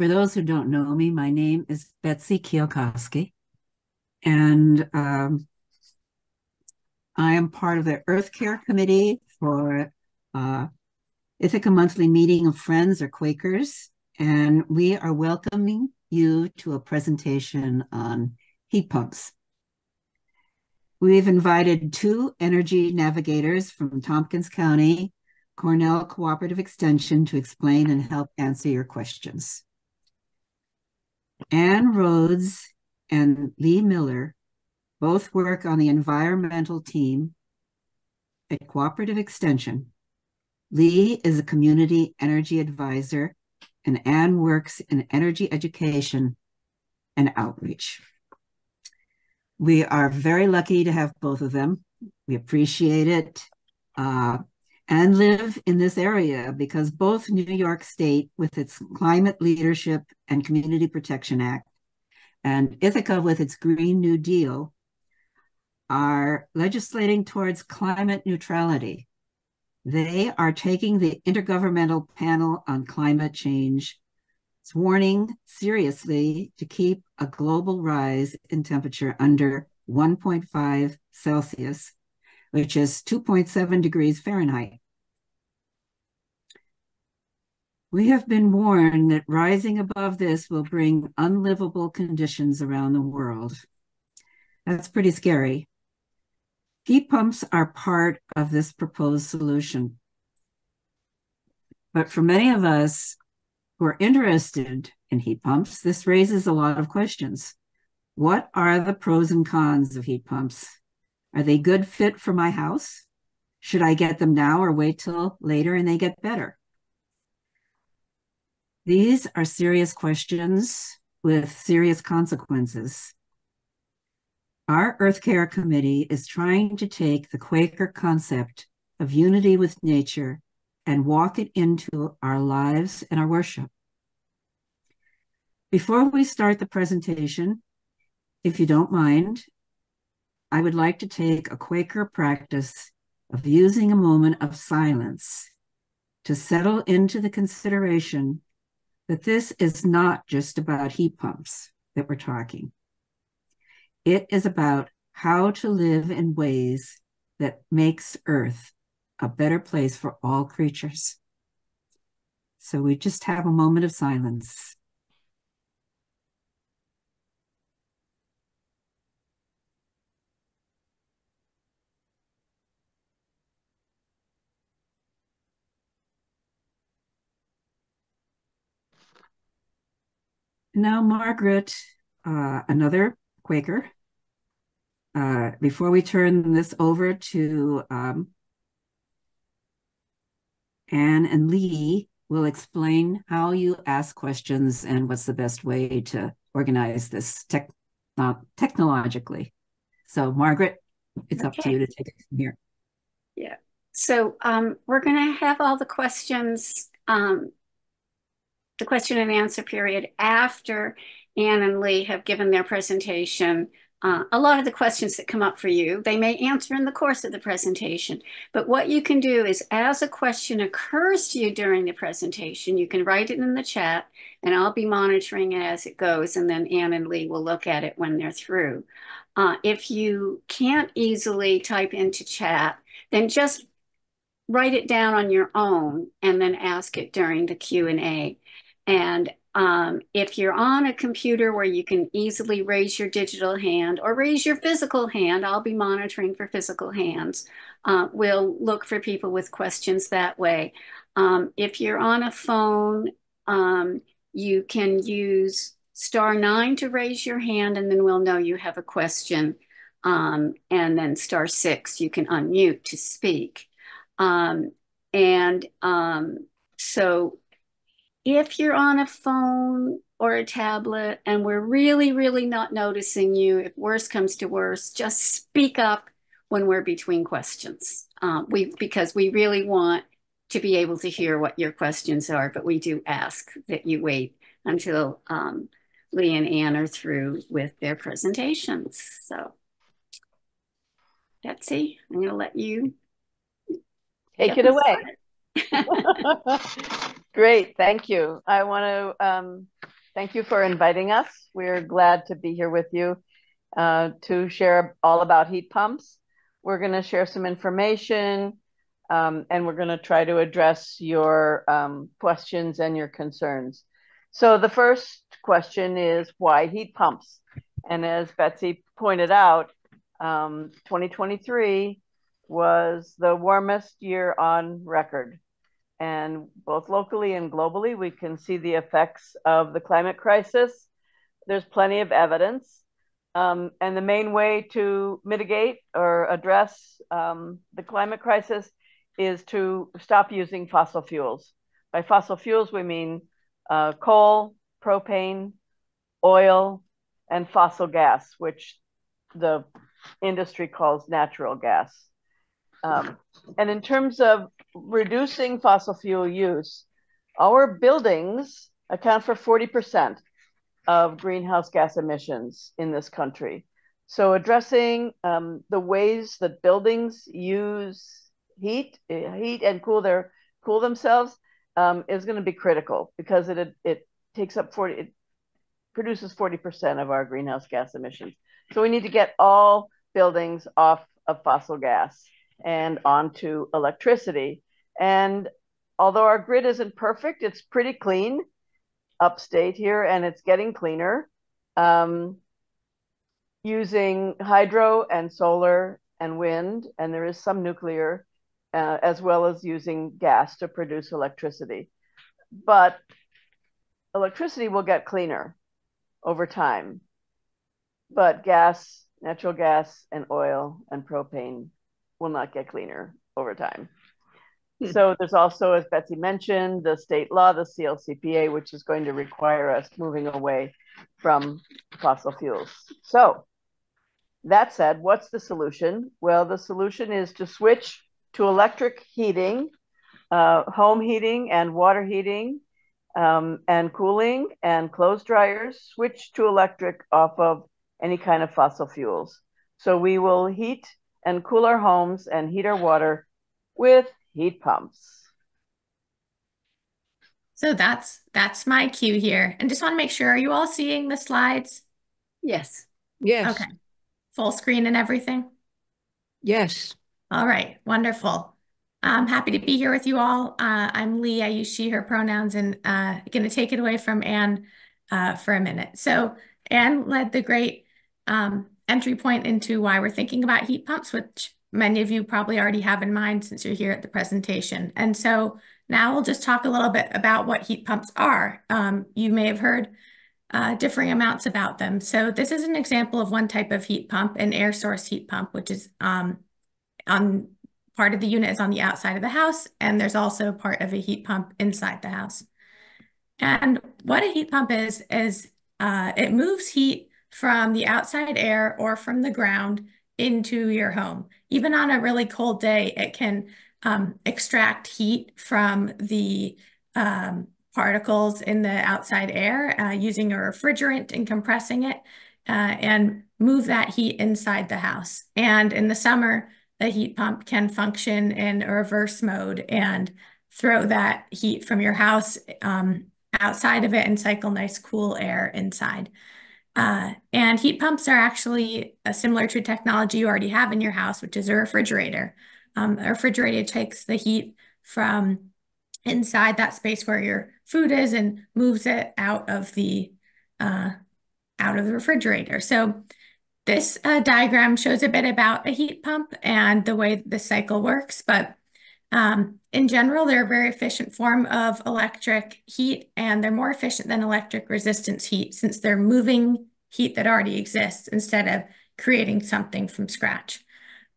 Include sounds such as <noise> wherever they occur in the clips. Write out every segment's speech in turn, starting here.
For those who don't know me, my name is Betsy Kiyokowski, and um, I am part of the Earth Care Committee for uh, Ithaca Monthly Meeting of Friends or Quakers, and we are welcoming you to a presentation on heat pumps. We've invited two energy navigators from Tompkins County, Cornell Cooperative Extension to explain and help answer your questions. Anne Rhodes and Leigh Miller both work on the environmental team at Cooperative Extension. Leigh is a community energy advisor, and Anne works in energy education and outreach. We are very lucky to have both of them. We appreciate it uh, and live in this area because both New York State, with its Climate Leadership and Community Protection Act, and Ithaca, with its Green New Deal, are legislating towards climate neutrality. They are taking the Intergovernmental Panel on Climate Change warning seriously to keep a global rise in temperature under 1.5 Celsius, which is 2.7 degrees Fahrenheit. We have been warned that rising above this will bring unlivable conditions around the world. That's pretty scary. Heat pumps are part of this proposed solution. But for many of us who are interested in heat pumps, this raises a lot of questions. What are the pros and cons of heat pumps? Are they good fit for my house? Should I get them now or wait till later and they get better? These are serious questions with serious consequences. Our Earth Care Committee is trying to take the Quaker concept of unity with nature and walk it into our lives and our worship. Before we start the presentation, if you don't mind, I would like to take a Quaker practice of using a moment of silence to settle into the consideration that this is not just about heat pumps that we're talking. It is about how to live in ways that makes Earth a better place for all creatures. So we just have a moment of silence. Now, Margaret, uh, another Quaker. Uh, before we turn this over to um, Anne and Leigh, will explain how you ask questions and what's the best way to organize this tech, uh, technologically. So, Margaret, it's okay. up to you to take it from here. Yeah. So, um, we're going to have all the questions, um, the question and answer period after Anne and Leigh have given their presentation. Uh, a lot of the questions that come up for you, they may answer in the course of the presentation. But what you can do is as a question occurs to you during the presentation, you can write it in the chat and I'll be monitoring it as it goes. And then Anne and Leigh will look at it when they're through. Uh, if you can't easily type into chat, then just write it down on your own and then ask it during the Q&A. And um, if you're on a computer where you can easily raise your digital hand or raise your physical hand, I'll be monitoring for physical hands. Uh, we'll look for people with questions that way. Um, if you're on a phone, um, you can use star nine to raise your hand and then we'll know you have a question. Um, and then star six, you can unmute to speak. Um, and um, so if you're on a phone or a tablet and we're really, really not noticing you, if worse comes to worse, just speak up when we're between questions. Um, we because we really want to be able to hear what your questions are, but we do ask that you wait until um, Leigh and Anne are through with their presentations. So, Betsy, I'm going to let you take it away. <laughs> Great, thank you. I want to um, Thank you for inviting us. We're glad to be here with you uh, to share all about heat pumps. We're going to share some information um, and we're going to try to address your um, questions and your concerns. So the first question is why heat pumps? And as Betsy pointed out, um, 2023 was the warmest year on record. And both locally and globally, we can see the effects of the climate crisis. There's plenty of evidence. Um, and the main way to mitigate or address um, the climate crisis is to stop using fossil fuels. By fossil fuels, we mean uh, coal, propane, oil, and fossil gas, which the industry calls natural gas. Um, and in terms of reducing fossil fuel use, our buildings account for 40% of greenhouse gas emissions in this country. So addressing um, the ways that buildings use heat, heat and cool their cool themselves um, is going to be critical because it it takes up 40 it produces 40% of our greenhouse gas emissions. So we need to get all buildings off of fossil gas and onto electricity. And although our grid isn't perfect, it's pretty clean upstate here and it's getting cleaner. Um, using hydro and solar and wind, and there is some nuclear, uh, as well as using gas to produce electricity. But electricity will get cleaner over time. But gas, natural gas, and oil and propane will not get cleaner over time. Hmm. So there's also, as Betsy mentioned, the state law, the CLCPA, which is going to require us moving away from fossil fuels. So that said, what's the solution? Well, the solution is to switch to electric heating, uh, home heating and water heating, um, and cooling and clothes dryers, switch to electric off of any kind of fossil fuels. So we will heat and cool our homes and heat our water with heat pumps. So that's that's my cue here. And just want to make sure, are you all seeing the slides? Yes. Yes. Okay. Full screen and everything? Yes. All right. Wonderful. I'm happy to be here with you all. Uh, I'm Leigh. I use she, her pronouns, and uh, going to take it away from Anne uh, for a minute. So Anne led the great um, entry point into why we're thinking about heat pumps, which many of you probably already have in mind since you're here at the presentation. And so now we'll just talk a little bit about what heat pumps are. Um, you may have heard uh, differing amounts about them. So this is an example of one type of heat pump, an air source heat pump, which is um, on part of the unit is on the outside of the house, and there's also part of a heat pump inside the house. And what a heat pump is, is uh, it moves heat from the outside air or from the ground into your home. Even on a really cold day, it can um, extract heat from the um, particles in the outside air uh, using a refrigerant and compressing it uh, and move that heat inside the house. And in the summer, the heat pump can function in a reverse mode and throw that heat from your house um, outside of it and cycle nice cool air inside. Uh, and heat pumps are actually uh, similar to technology you already have in your house, which is a refrigerator. Um, a refrigerator takes the heat from inside that space where your food is and moves it out of the uh, out of the refrigerator. So this uh, diagram shows a bit about a heat pump and the way the cycle works, but um, in general, they're a very efficient form of electric heat, and they're more efficient than electric resistance heat since they're moving heat that already exists instead of creating something from scratch.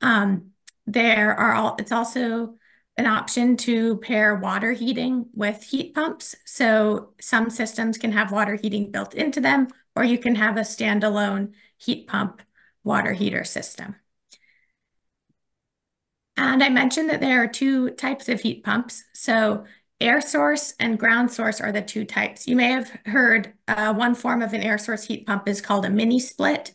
Um, there are all, it's also an option to pair water heating with heat pumps. So some systems can have water heating built into them, or you can have a standalone heat pump water heater system. And I mentioned that there are two types of heat pumps. So air source and ground source are the two types. You may have heard uh, one form of an air source heat pump is called a mini split.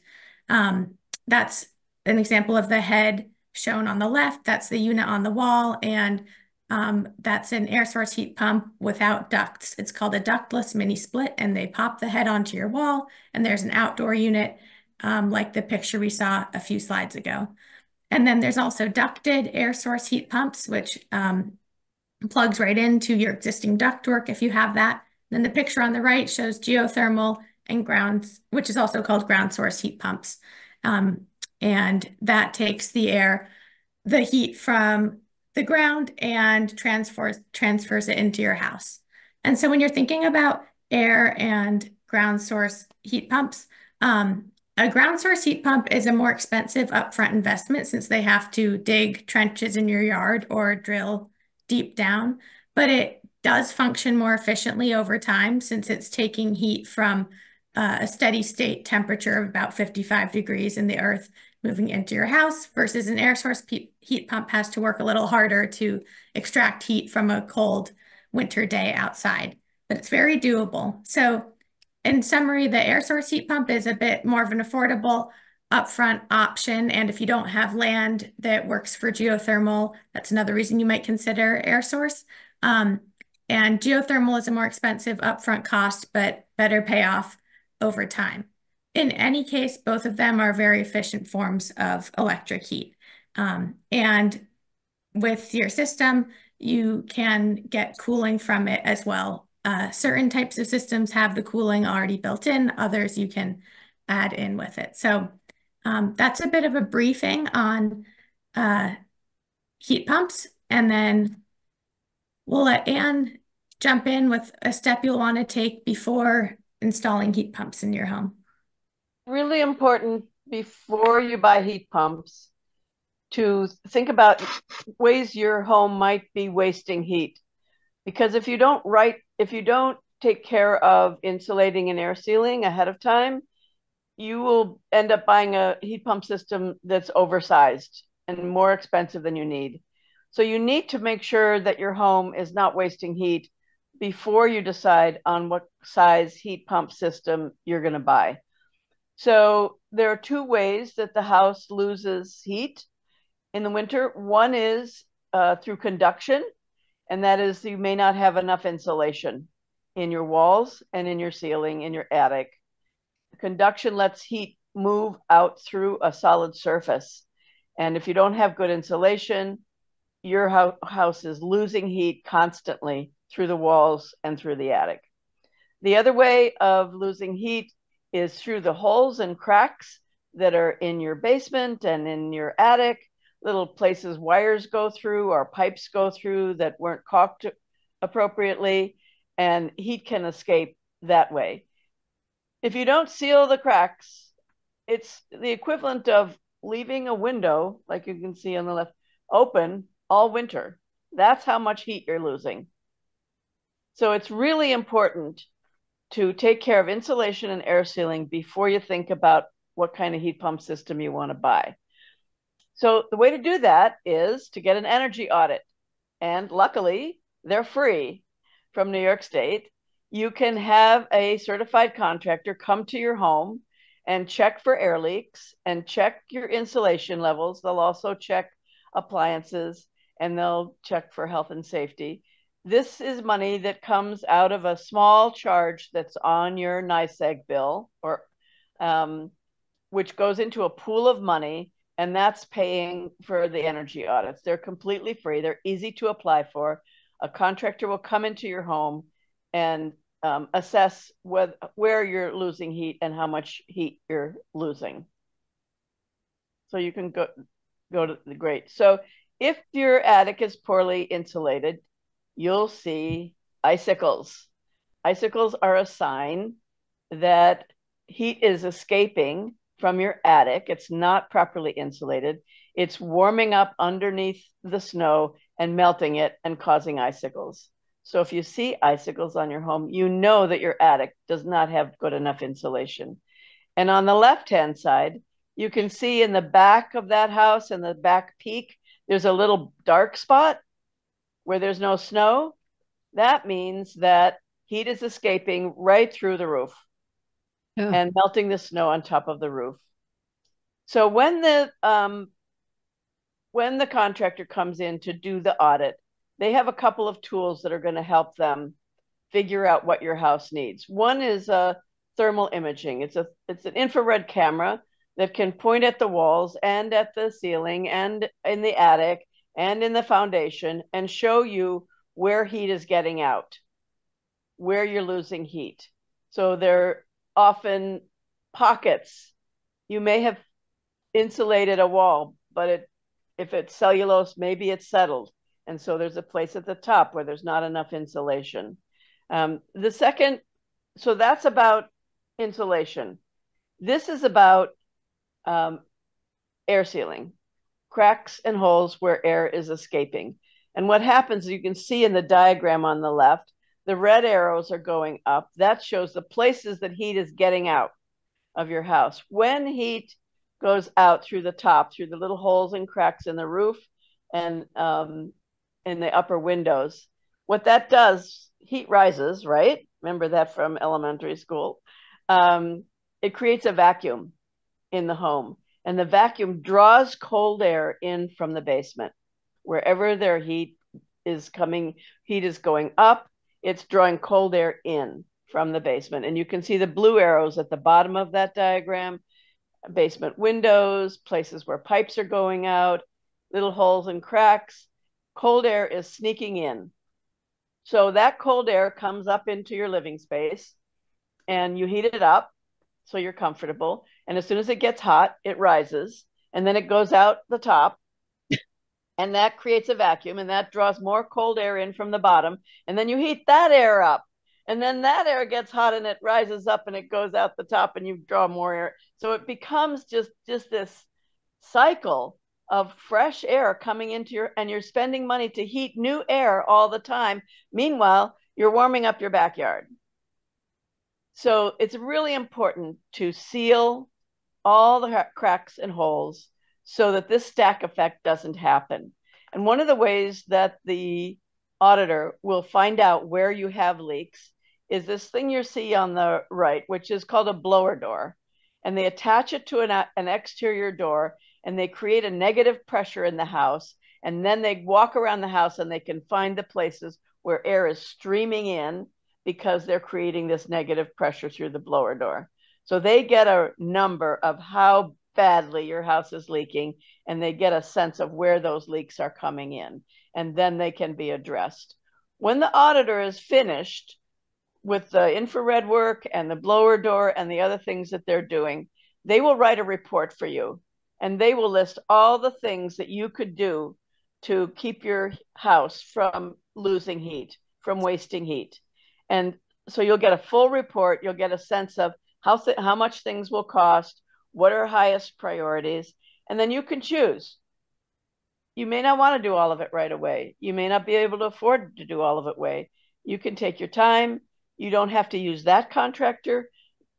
Um, that's an example of the head shown on the left. That's the unit on the wall. And Um, that's an air source heat pump without ducts. It's called a ductless mini split, and they pop the head onto your wall, and there's an outdoor unit um, like the picture we saw a few slides ago. And then there's also ducted air source heat pumps, which um, plugs right into your existing ductwork if you have that. Then the picture on the right shows geothermal and grounds, which is also called ground source heat pumps. Um, and that takes the air, the heat from the ground and transfers transfers it into your house. And so when you're thinking about air and ground source heat pumps, um, a ground source heat pump is a more expensive upfront investment since they have to dig trenches in your yard or drill deep down, but it does function more efficiently over time since it's taking heat from uh, a steady state temperature of about 55 degrees in the earth moving into your house versus an air source heat pump has to work a little harder to extract heat from a cold winter day outside, but it's very doable. So in summary, the air source heat pump is a bit more of an affordable upfront option. And if you don't have land that works for geothermal, that's another reason you might consider air source. Um, and geothermal is a more expensive upfront cost, but better payoff over time. In any case, both of them are very efficient forms of electric heat. Um, and with your system, you can get cooling from it as well uh, certain types of systems have the cooling already built in, others you can add in with it. So um, that's a bit of a briefing on uh, heat pumps. And then we'll let Anne jump in with a step you'll want to take before installing heat pumps in your home. Really important before you buy heat pumps to think about ways your home might be wasting heat because if you don't write if you don't take care of insulating and air sealing ahead of time you will end up buying a heat pump system that's oversized and more expensive than you need. So you need to make sure that your home is not wasting heat before you decide on what size heat pump system you're going to buy. So there are two ways that the house loses heat in the winter. One is uh, through conduction and that is you may not have enough insulation in your walls and in your ceiling in your attic. Conduction lets heat move out through a solid surface. And if you don't have good insulation, your house is losing heat constantly through the walls and through the attic. The other way of losing heat is through the holes and cracks that are in your basement and in your attic little places wires go through or pipes go through that weren't caulked appropriately, and heat can escape that way. If you don't seal the cracks, it's the equivalent of leaving a window, like you can see on the left, open all winter. That's how much heat you're losing. So it's really important to take care of insulation and air sealing before you think about what kind of heat pump system you want to buy. So the way to do that is to get an energy audit. And luckily, they're free from New York State. You can have a certified contractor come to your home and check for air leaks and check your insulation levels. They'll also check appliances and they'll check for health and safety. This is money that comes out of a small charge that's on your NYSEG bill, or um, which goes into a pool of money and that's paying for the energy audits. They're completely free. They're easy to apply for. A contractor will come into your home and um, assess where you're losing heat and how much heat you're losing. So you can go go to the great. So if your attic is poorly insulated, you'll see icicles. Icicles are a sign that heat is escaping from your attic. It's not properly insulated. It's warming up underneath the snow and melting it and causing icicles. So if you see icicles on your home, you know that your attic does not have good enough insulation. And on the left-hand side, you can see in the back of that house, in the back peak, there's a little dark spot where there's no snow. That means that heat is escaping right through the roof yeah. and melting the snow on top of the roof. So when the um, when the contractor comes in to do the audit, they have a couple of tools that are going to help them figure out what your house needs. One is a thermal imaging. It's a it's an infrared camera that can point at the walls and at the ceiling and in the attic and in the foundation and show you where heat is getting out, where you're losing heat. So they're often pockets. You may have insulated a wall, but it if it's cellulose, maybe it's settled. And so there's a place at the top where there's not enough insulation. Um, the second, so that's about insulation. This is about um, air sealing, cracks and holes where air is escaping. And what happens, you can see in the diagram on the left, the red arrows are going up. That shows the places that heat is getting out of your house. When heat goes out through the top, through the little holes and cracks in the roof and um, in the upper windows, what that does, heat rises, right? Remember that from elementary school. Um, it creates a vacuum in the home, and the vacuum draws cold air in from the basement. Wherever their heat is coming, heat is going up, it's drawing cold air in from the basement. And you can see the blue arrows at the bottom of that diagram basement windows, places where pipes are going out, little holes and cracks. Cold air is sneaking in. So that cold air comes up into your living space and you heat it up so you're comfortable. And as soon as it gets hot, it rises and then it goes out the top. <laughs> and that creates a vacuum and that draws more cold air in from the bottom. And then you heat that air up and then that air gets hot and it rises up and it goes out the top and you draw more air so it becomes just just this cycle of fresh air coming into your and you're spending money to heat new air all the time. Meanwhile you're warming up your backyard. So it's really important to seal all the cracks and holes so that this stack effect doesn't happen. And one of the ways that the auditor will find out where you have leaks is this thing you see on the right, which is called a blower door. And they attach it to an, an exterior door and they create a negative pressure in the house. And then they walk around the house and they can find the places where air is streaming in because they're creating this negative pressure through the blower door. So they get a number of how badly your house is leaking and they get a sense of where those leaks are coming in and then they can be addressed. When the auditor is finished, with the infrared work and the blower door and the other things that they're doing, they will write a report for you and they will list all the things that you could do to keep your house from losing heat, from wasting heat. And so you'll get a full report, you'll get a sense of how th- how much things will cost, what are highest priorities, and then you can choose. You may not want to do all of it right away. You may not be able to afford to do all of it way. You can take your time, you don't have to use that contractor.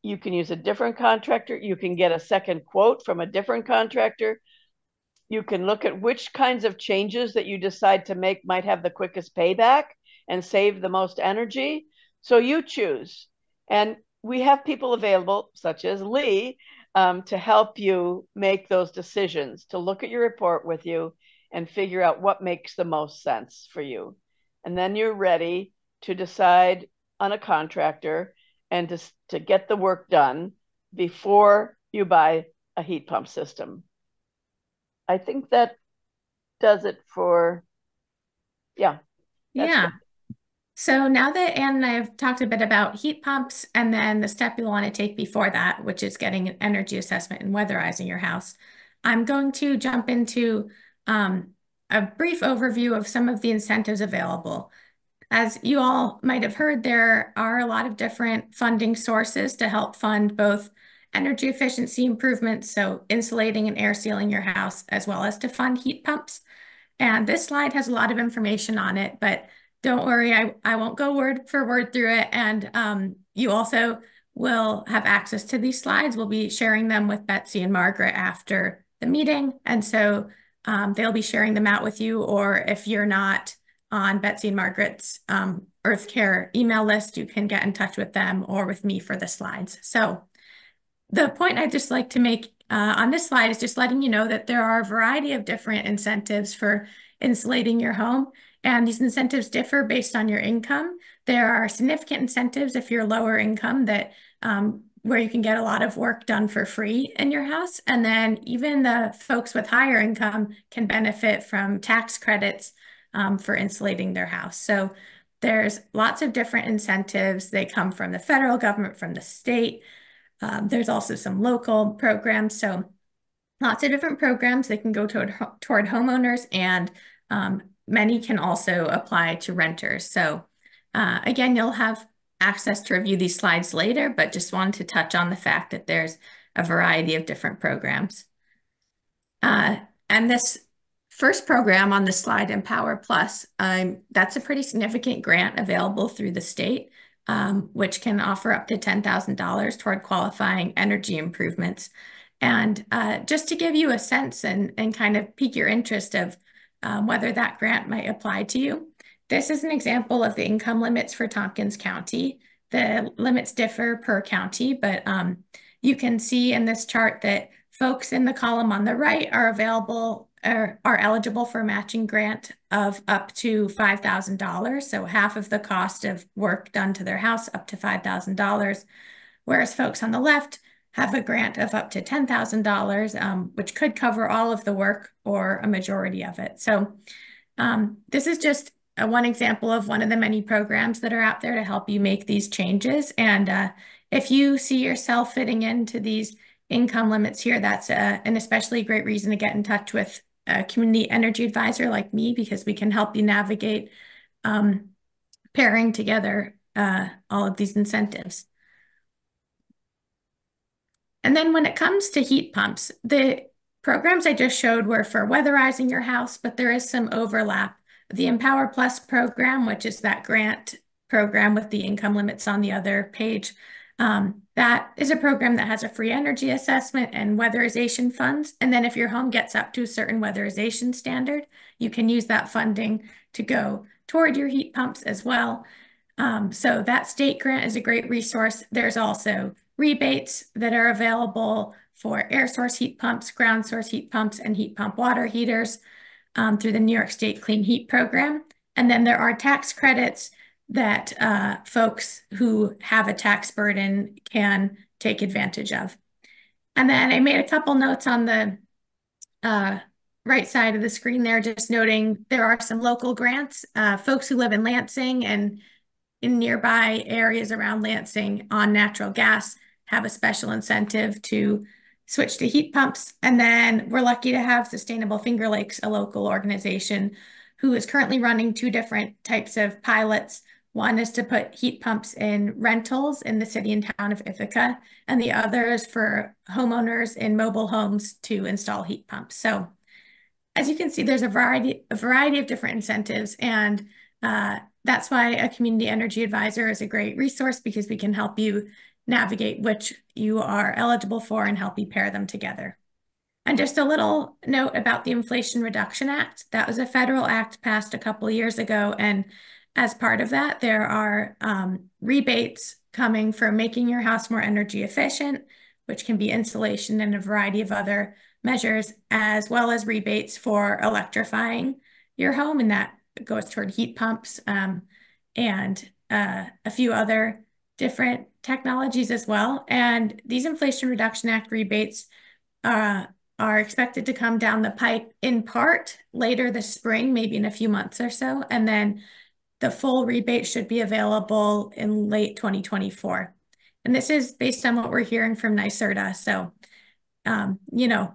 You can use a different contractor. You can get a second quote from a different contractor. You can look at which kinds of changes that you decide to make might have the quickest payback and save the most energy. So you choose. And we have people available, such as Leigh, um, to help you make those decisions, to look at your report with you and figure out what makes the most sense for you. And then you're ready to decide on a contractor and to, to get the work done before you buy a heat pump system. I think that does it for, yeah. Yeah. So now that Anne and I have talked a bit about heat pumps and then the step you'll want to take before that, which is getting an energy assessment and weatherizing your house, I'm going to jump into um, a brief overview of some of the incentives available. As you all might have heard, there are a lot of different funding sources to help fund both energy efficiency improvements, so insulating and air sealing your house, as well as to fund heat pumps. And this slide has a lot of information on it, but don't worry, I, I won't go word for word through it. And um, you also will have access to these slides. We'll be sharing them with Betsy and Margaret after the meeting. And so um, they'll be sharing them out with you, or if you're not on Betsy and Margaret's um, Earth Care email list. You can get in touch with them or with me for the slides. So the point I'd just like to make uh, on this slide is just letting you know that there are a variety of different incentives for insulating your home. And these incentives differ based on your income. There are significant incentives if you're lower income that um, where you can get a lot of work done for free in your house. And then even the folks with higher income can benefit from tax credits um, for insulating their house. So there's lots of different incentives. They come from the federal government, from the state. Um, there's also some local programs. So lots of different programs that can go toward, toward homeowners and um, many can also apply to renters. So uh, again, you'll have access to review these slides later, but just wanted to touch on the fact that there's a variety of different programs. Uh, and this first program on the slide, Empower Plus, um, that's a pretty significant grant available through the state, um, which can offer up to $10,000 toward qualifying energy improvements. And uh, just to give you a sense and, and kind of pique your interest of um, whether that grant might apply to you, this is an example of the income limits for Tompkins County. The limits differ per county, but um, you can see in this chart that folks in the column on the right are available or are eligible for a matching grant of up to $5,000. So half of the cost of work done to their house up to $5,000. Whereas folks on the left have a grant of up to $10,000, um, which could cover all of the work or a majority of it. So um, this is just uh, one example of one of the many programs that are out there to help you make these changes. And uh, if you see yourself fitting into these income limits here, that's a, uh, an especially great reason to get in touch with a community energy advisor like me because we can help you navigate um, pairing together uh, all of these incentives. And then when it comes to heat pumps, the programs I just showed were for weatherizing your house, but there is some overlap. The Empower Plus program, which is that grant program with the income limits on the other page, um, that is a program that has a free energy assessment and weatherization funds. And then if your home gets up to a certain weatherization standard, you can use that funding to go toward your heat pumps as well. Um, so that state grant is a great resource. There's also rebates that are available for air source heat pumps, ground source heat pumps, and heat pump water heaters um, through the New York State Clean Heat Program. And then there are tax credits that uh, folks who have a tax burden can take advantage of. And then I made a couple notes on the uh, right side of the screen there, just noting there are some local grants. Uh, folks who live in Lansing and in nearby areas around Lansing on natural gas have a special incentive to switch to heat pumps. And then we're lucky to have Sustainable Finger Lakes, a local organization who is currently running two different types of pilots. One is to put heat pumps in rentals in the city and town of Ithaca, and the other is for homeowners in mobile homes to install heat pumps. So as you can see, there's a variety, a variety of different incentives, and uh, that's why a community energy advisor is a great resource because we can help you navigate which you are eligible for and help you pair them together. And just a little note about the Inflation Reduction Act. That was a federal act passed a couple years ago. And as part of that, there are um, rebates coming for making your house more energy efficient, which can be insulation and a variety of other measures, as well as rebates for electrifying your home. And that goes toward heat pumps um, and uh, a few other different technologies as well. And these Inflation Reduction Act rebates uh, are expected to come down the pipe in part later this spring, maybe in a few months or so. And then the full rebate should be available in late 2024. And this is based on what we're hearing from NYSERDA. So, um, you know,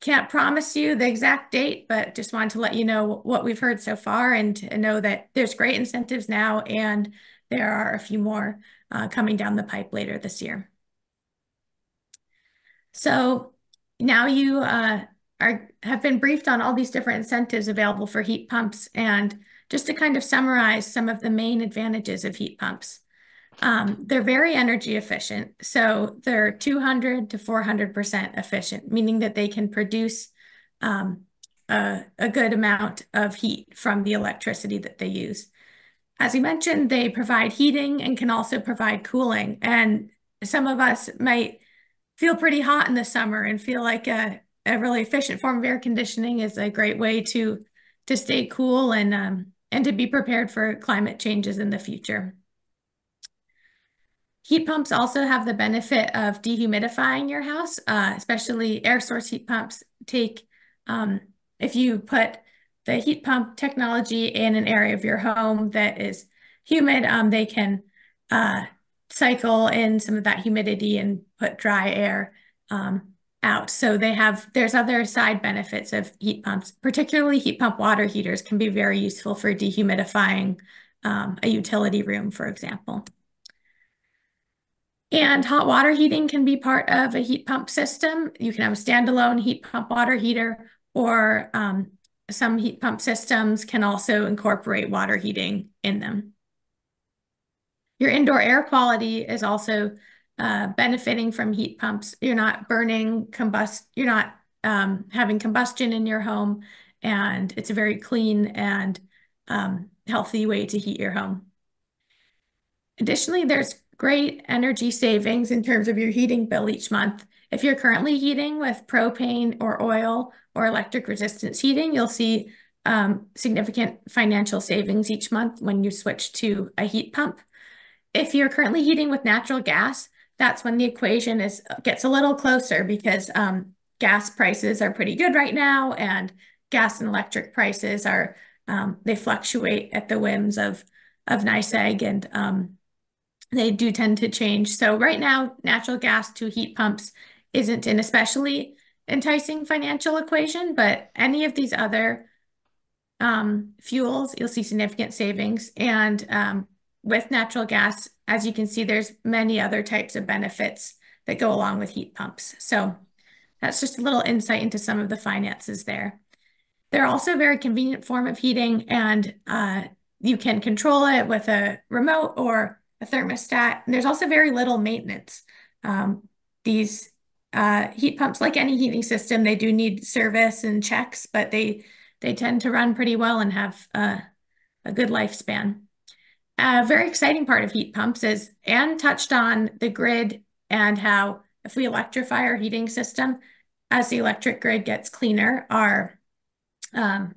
can't promise you the exact date, but just wanted to let you know what we've heard so far and to know that there's great incentives now and there are a few more uh, coming down the pipe later this year. So now you uh, are have been briefed on all these different incentives available for heat pumps and just to kind of summarize some of the main advantages of heat pumps. Um, they're very energy efficient. So they're 200 to 400% efficient, meaning that they can produce um, a, a good amount of heat from the electricity that they use. As you mentioned, they provide heating and can also provide cooling. And some of us might feel pretty hot in the summer and feel like a, a really efficient form of air conditioning is a great way to to stay cool and um, and to be prepared for climate changes in the future. Heat pumps also have the benefit of dehumidifying your house, uh, especially air source heat pumps take, um, if you put the heat pump technology in an area of your home that is humid, um, they can uh, cycle in some of that humidity and put dry air um, out. So they have, there's other side benefits of heat pumps, particularly heat pump water heaters can be very useful for dehumidifying um, a utility room, for example. And hot water heating can be part of a heat pump system. You can have a standalone heat pump water heater, or um, some heat pump systems can also incorporate water heating in them. Your indoor air quality is also uh, benefiting from heat pumps. You're not burning combust, you're not um, having combustion in your home, and it's a very clean and um, healthy way to heat your home. Additionally, there's great energy savings in terms of your heating bill each month. If you're currently heating with propane or oil or electric resistance heating, you'll see um, significant financial savings each month when you switch to a heat pump. If you're currently heating with natural gas, that's when the equation is gets a little closer because um, gas prices are pretty good right now and gas and electric prices are um, they fluctuate at the whims of of NYSEG and um, they do tend to change. So right now, natural gas to heat pumps isn't an especially enticing financial equation, but any of these other um, fuels, you'll see significant savings. And um, with natural gas, as you can see, there's many other types of benefits that go along with heat pumps. So that's just a little insight into some of the finances there. They're also a very convenient form of heating and uh, you can control it with a remote or a thermostat. And there's also very little maintenance. Um, these uh, heat pumps, like any heating system, they do need service and checks, but they they tend to run pretty well and have uh, a good lifespan. A very exciting part of heat pumps is Anne touched on the grid and how if we electrify our heating system, as the electric grid gets cleaner, our um,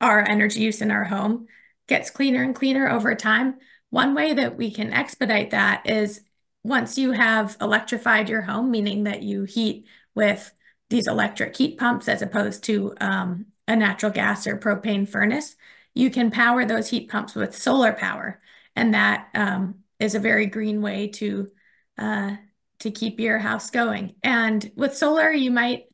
our energy use in our home gets cleaner and cleaner over time. One way that we can expedite that is once you have electrified your home, meaning that you heat with these electric heat pumps as opposed to um, a natural gas or propane furnace, you can power those heat pumps with solar power. And that um, is a very green way to, uh, to keep your house going. And with solar, you might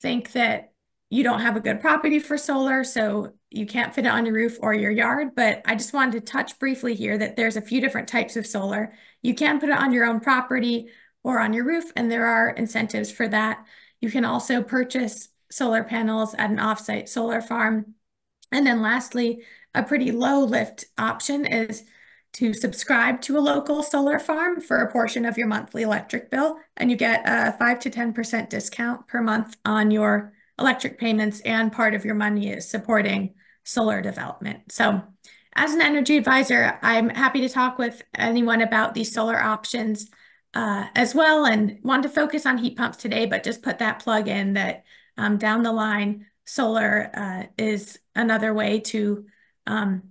think that you don't have a good property for solar, so you can't fit it on your roof or your yard, but I just wanted to touch briefly here that there's a few different types of solar. You can put it on your own property or on your roof, and there are incentives for that. You can also purchase solar panels at an offsite solar farm. And then lastly, a pretty low lift option is to subscribe to a local solar farm for a portion of your monthly electric bill, and you get a 5 to 10% discount per month on your electric payments, and part of your money is supporting solar development. So as an energy advisor, I'm happy to talk with anyone about these solar options uh, as well and want to focus on heat pumps today, but just put that plug in that um, down the line, solar uh, is another way to um,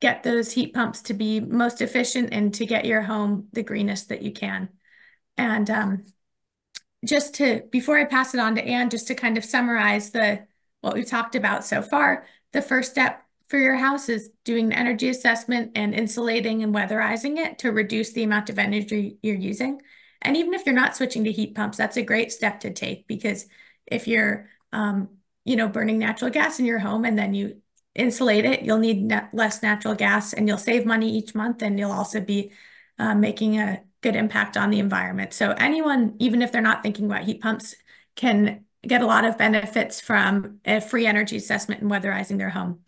get those heat pumps to be most efficient and to get your home the greenest that you can. And um, just to, before I pass it on to Anne, just to kind of summarize the what we've talked about so far, the first step for your house is doing the energy assessment and insulating and weatherizing it to reduce the amount of energy you're using. And even if you're not switching to heat pumps, that's a great step to take because if you're, um, you know, burning natural gas in your home and then you insulate it, you'll need less natural gas and you'll save money each month and you'll also be uh, making a good impact on the environment. So anyone, even if they're not thinking about heat pumps, can get a lot of benefits from a free energy assessment and weatherizing their home.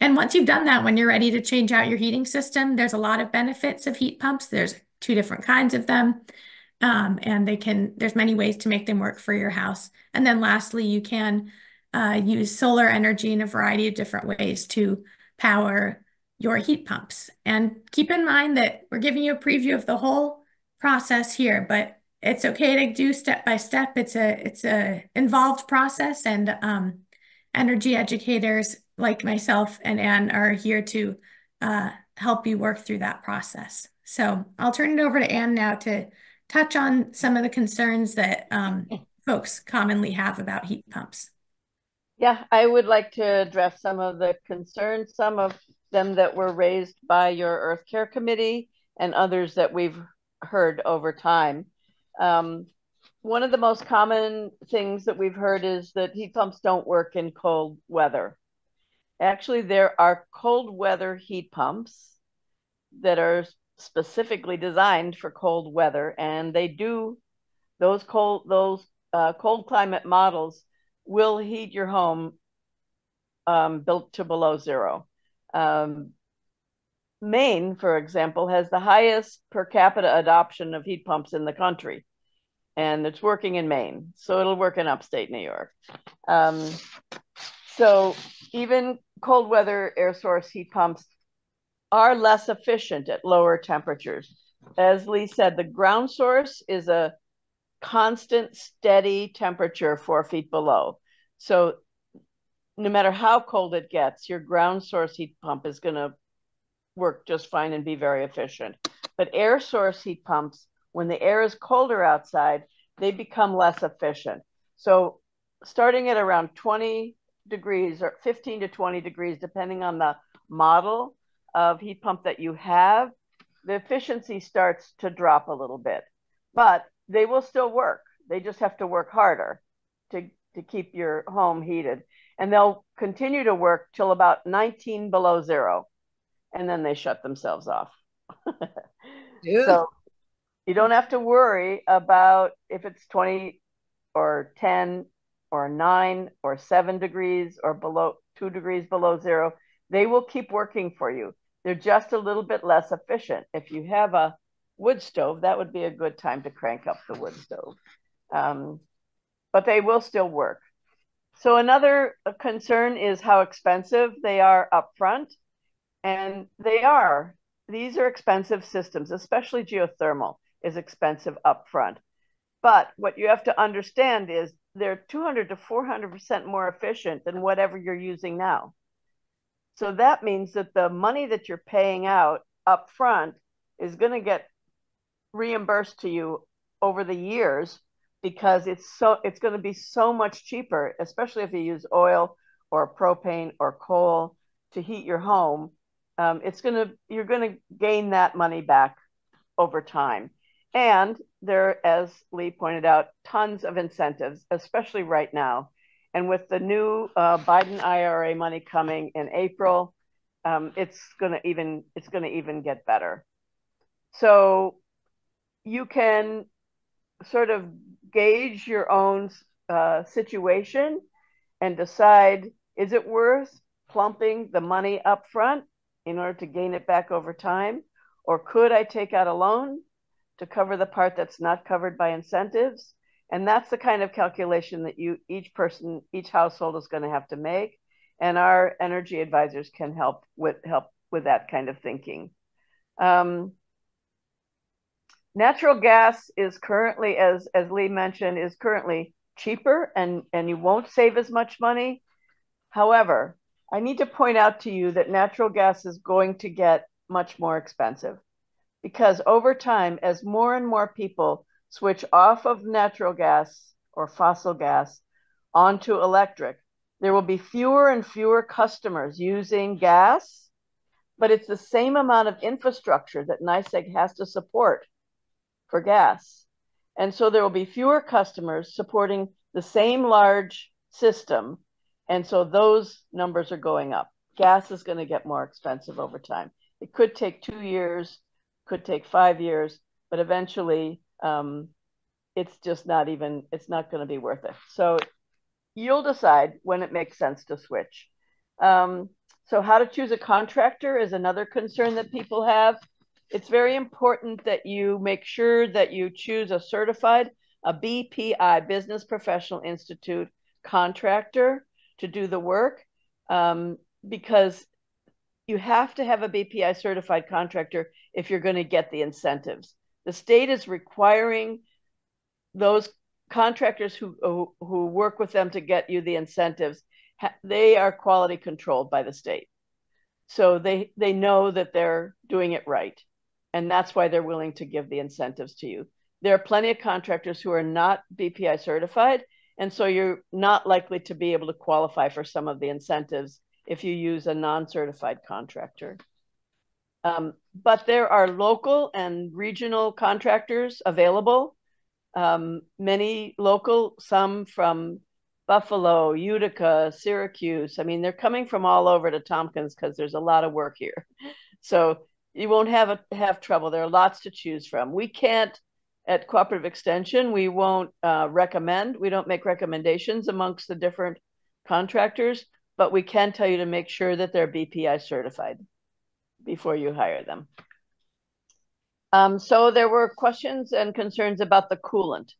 And once you've done that, when you're ready to change out your heating system, there's a lot of benefits of heat pumps. There's two different kinds of them. Um, and they can, there's many ways to make them work for your house. And then lastly, you can uh, use solar energy in a variety of different ways to power your heat pumps. And keep in mind that we're giving you a preview of the whole process here, but it's okay to do step by step. It's a it's a involved process, and um, energy educators like myself and Anne are here to uh, help you work through that process. So I'll turn it over to Anne now to touch on some of the concerns that um, folks commonly have about heat pumps. Yeah, I would like to address some of the concerns, some of them that were raised by your Earth Care Committee and others that we've heard over time. Um, one of the most common things that we've heard is that heat pumps don't work in cold weather. Actually, there are cold weather heat pumps that are specifically designed for cold weather, and they do those cold those uh, cold climate models will heat your home um, built to below zero. Um, Maine, for example, has the highest per capita adoption of heat pumps in the country, and it's working in Maine, so it'll work in upstate New York. Um, so even cold weather air source heat pumps are less efficient at lower temperatures. As Leigh said, the ground source is a constant, steady temperature four feet below. So no matter how cold it gets, your ground source heat pump is going to work just fine and be very efficient. But air source heat pumps, when the air is colder outside, they become less efficient. So starting at around 20 degrees or 15 to 20 degrees, depending on the model of heat pump that you have, the efficiency starts to drop a little bit. But they will still work. They just have to work harder to, to keep your home heated. And they'll continue to work till about 19 below zero. And then they shut themselves off. <laughs> so you don't have to worry about if it's 20 or 10 or 9 or 7 degrees or below 2 degrees below zero. They will keep working for you. They're just a little bit less efficient. If you have a wood stove, that would be a good time to crank up the wood stove. Um, but they will still work. So another concern is how expensive they are upfront. And they are. These are expensive systems, especially geothermal is expensive upfront. But what you have to understand is they're 200 to 400% more efficient than whatever you're using now. So that means that the money that you're paying out upfront is going to get reimbursed to you over the years because it's so it's going to be so much cheaper especially if you use oil or propane or coal to heat your home. Um, it's going to you're going to gain that money back over time. And there as Leigh pointed out tons of incentives especially right now. And with the new uh, biden ira money coming in april um, it's going to even it's going to even get better. So you can sort of gauge your own uh, situation and decide is it worth plumping the money up front in order to gain it back over time? Or could I take out a loan to cover the part that's not covered by incentives? And that's the kind of calculation that you each person, each household is going to have to make. And our energy advisors can help with help with that kind of thinking. Um, natural gas is currently, as as Leigh mentioned, is currently cheaper and and you won't save as much money. However, I need to point out to you that natural gas is going to get much more expensive because over time, as more and more people switch off of natural gas or fossil gas onto electric, there will be fewer and fewer customers using gas, but it's the same amount of infrastructure that NYSEG has to support for gas. And so there will be fewer customers supporting the same large system. And so those numbers are going up. Gas is going to get more expensive over time. It could take two years, could take five years, but eventually um, it's just not even, it's not going to be worth it. So you'll decide when it makes sense to switch. Um, so how to choose a contractor is another concern that people have it's very important that you make sure that you choose a certified, a BPI, Business Professional Institute contractor to do the work um, because you have to have a BPI certified contractor if you're going to get the incentives. The state is requiring those contractors who, who, who work with them to get you the incentives they are quality controlled by the state. So they they know that they're doing it right. And that's why they're willing to give the incentives to you. There are plenty of contractors who are not BPI certified. And so you're not likely to be able to qualify for some of the incentives if you use a non certified contractor. Um, but there are local and regional contractors available. Um, many local, some from Buffalo, Utica, Syracuse. I mean, they're coming from all over to Tompkins because there's a lot of work here. <laughs> So you won't have a, have trouble. There are lots to choose from. We can't at cooperative extension. We won't uh, recommend. We don't make recommendations amongst the different contractors, but we can tell you to make sure that they're BPI certified before you hire them. Um, so there were questions and concerns about the coolant.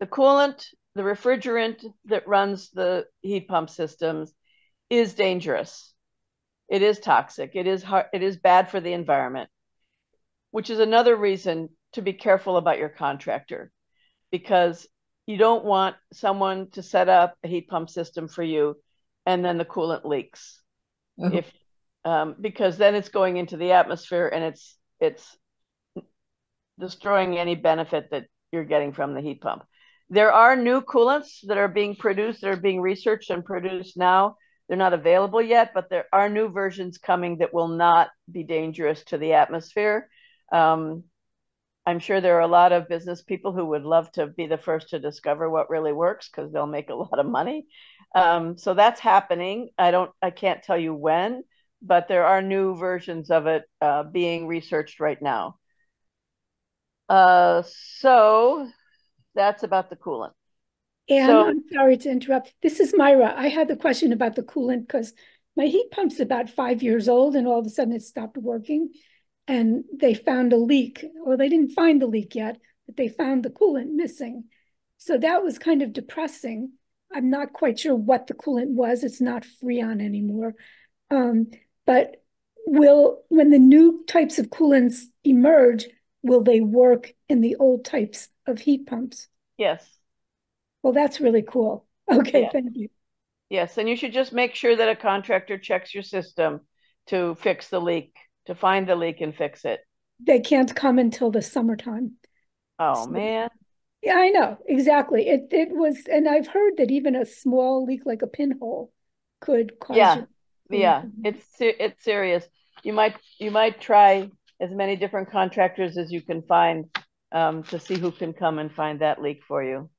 The coolant, the refrigerant that runs the heat pump systems is dangerous. It is toxic. It is hard, it is bad for the environment, which is another reason to be careful about your contractor because you don't want someone to set up a heat pump system for you and then the coolant leaks. Oh. If um, because then it's going into the atmosphere and it's it's destroying any benefit that you're getting from the heat pump. There are new coolants that are being produced, that are being researched and produced now they're not available yet, but there are new versions coming that will not be dangerous to the atmosphere. Um, I'm sure there are a lot of business people who would love to be the first to discover what really works because they'll make a <laughs> lot of money. Um, so that's happening. I don't, I can't tell you when, but there are new versions of it uh, being researched right now. Uh, so that's about the coolant. And so, I'm sorry to interrupt. This is Myra. I had the question about the coolant because my heat pump's about five years old and all of a sudden it stopped working. And they found a leak, or they didn't find the leak yet, but they found the coolant missing. So that was kind of depressing. I'm not quite sure what the coolant was. It's not Freon anymore. Um, but will, when the new types of coolants emerge, will they work in the old types of heat pumps? Yes. Well, that's really cool. Okay, yeah. thank you. Yes, and you should just make sure that a contractor checks your system to fix the leak, to find the leak and fix it. They can't come until the summertime. Oh so, man. Yeah, I know exactly. It it was, and I've heard that even a small leak like a pinhole could cause. Yeah, yeah, it's it's serious. You might you might try as many different contractors as you can find um, to see who can come and find that leak for you.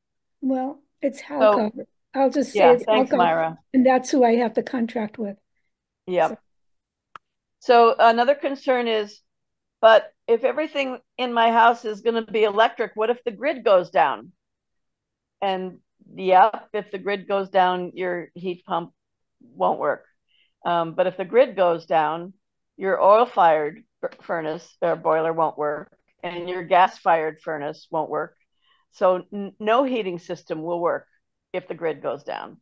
Well, it's Halco. So, I'll just say yeah, it's thanks, Halco, Myra. and that's who I have the contract with. Yeah. So. so another concern is, but if everything in my house is going to be electric, what if the grid goes down? And yeah, if the grid goes down, your heat pump won't work. Um, but if the grid goes down, your oil-fired furnace or boiler won't work, and your gas-fired furnace won't work, so n- no heating system will work if the grid goes down.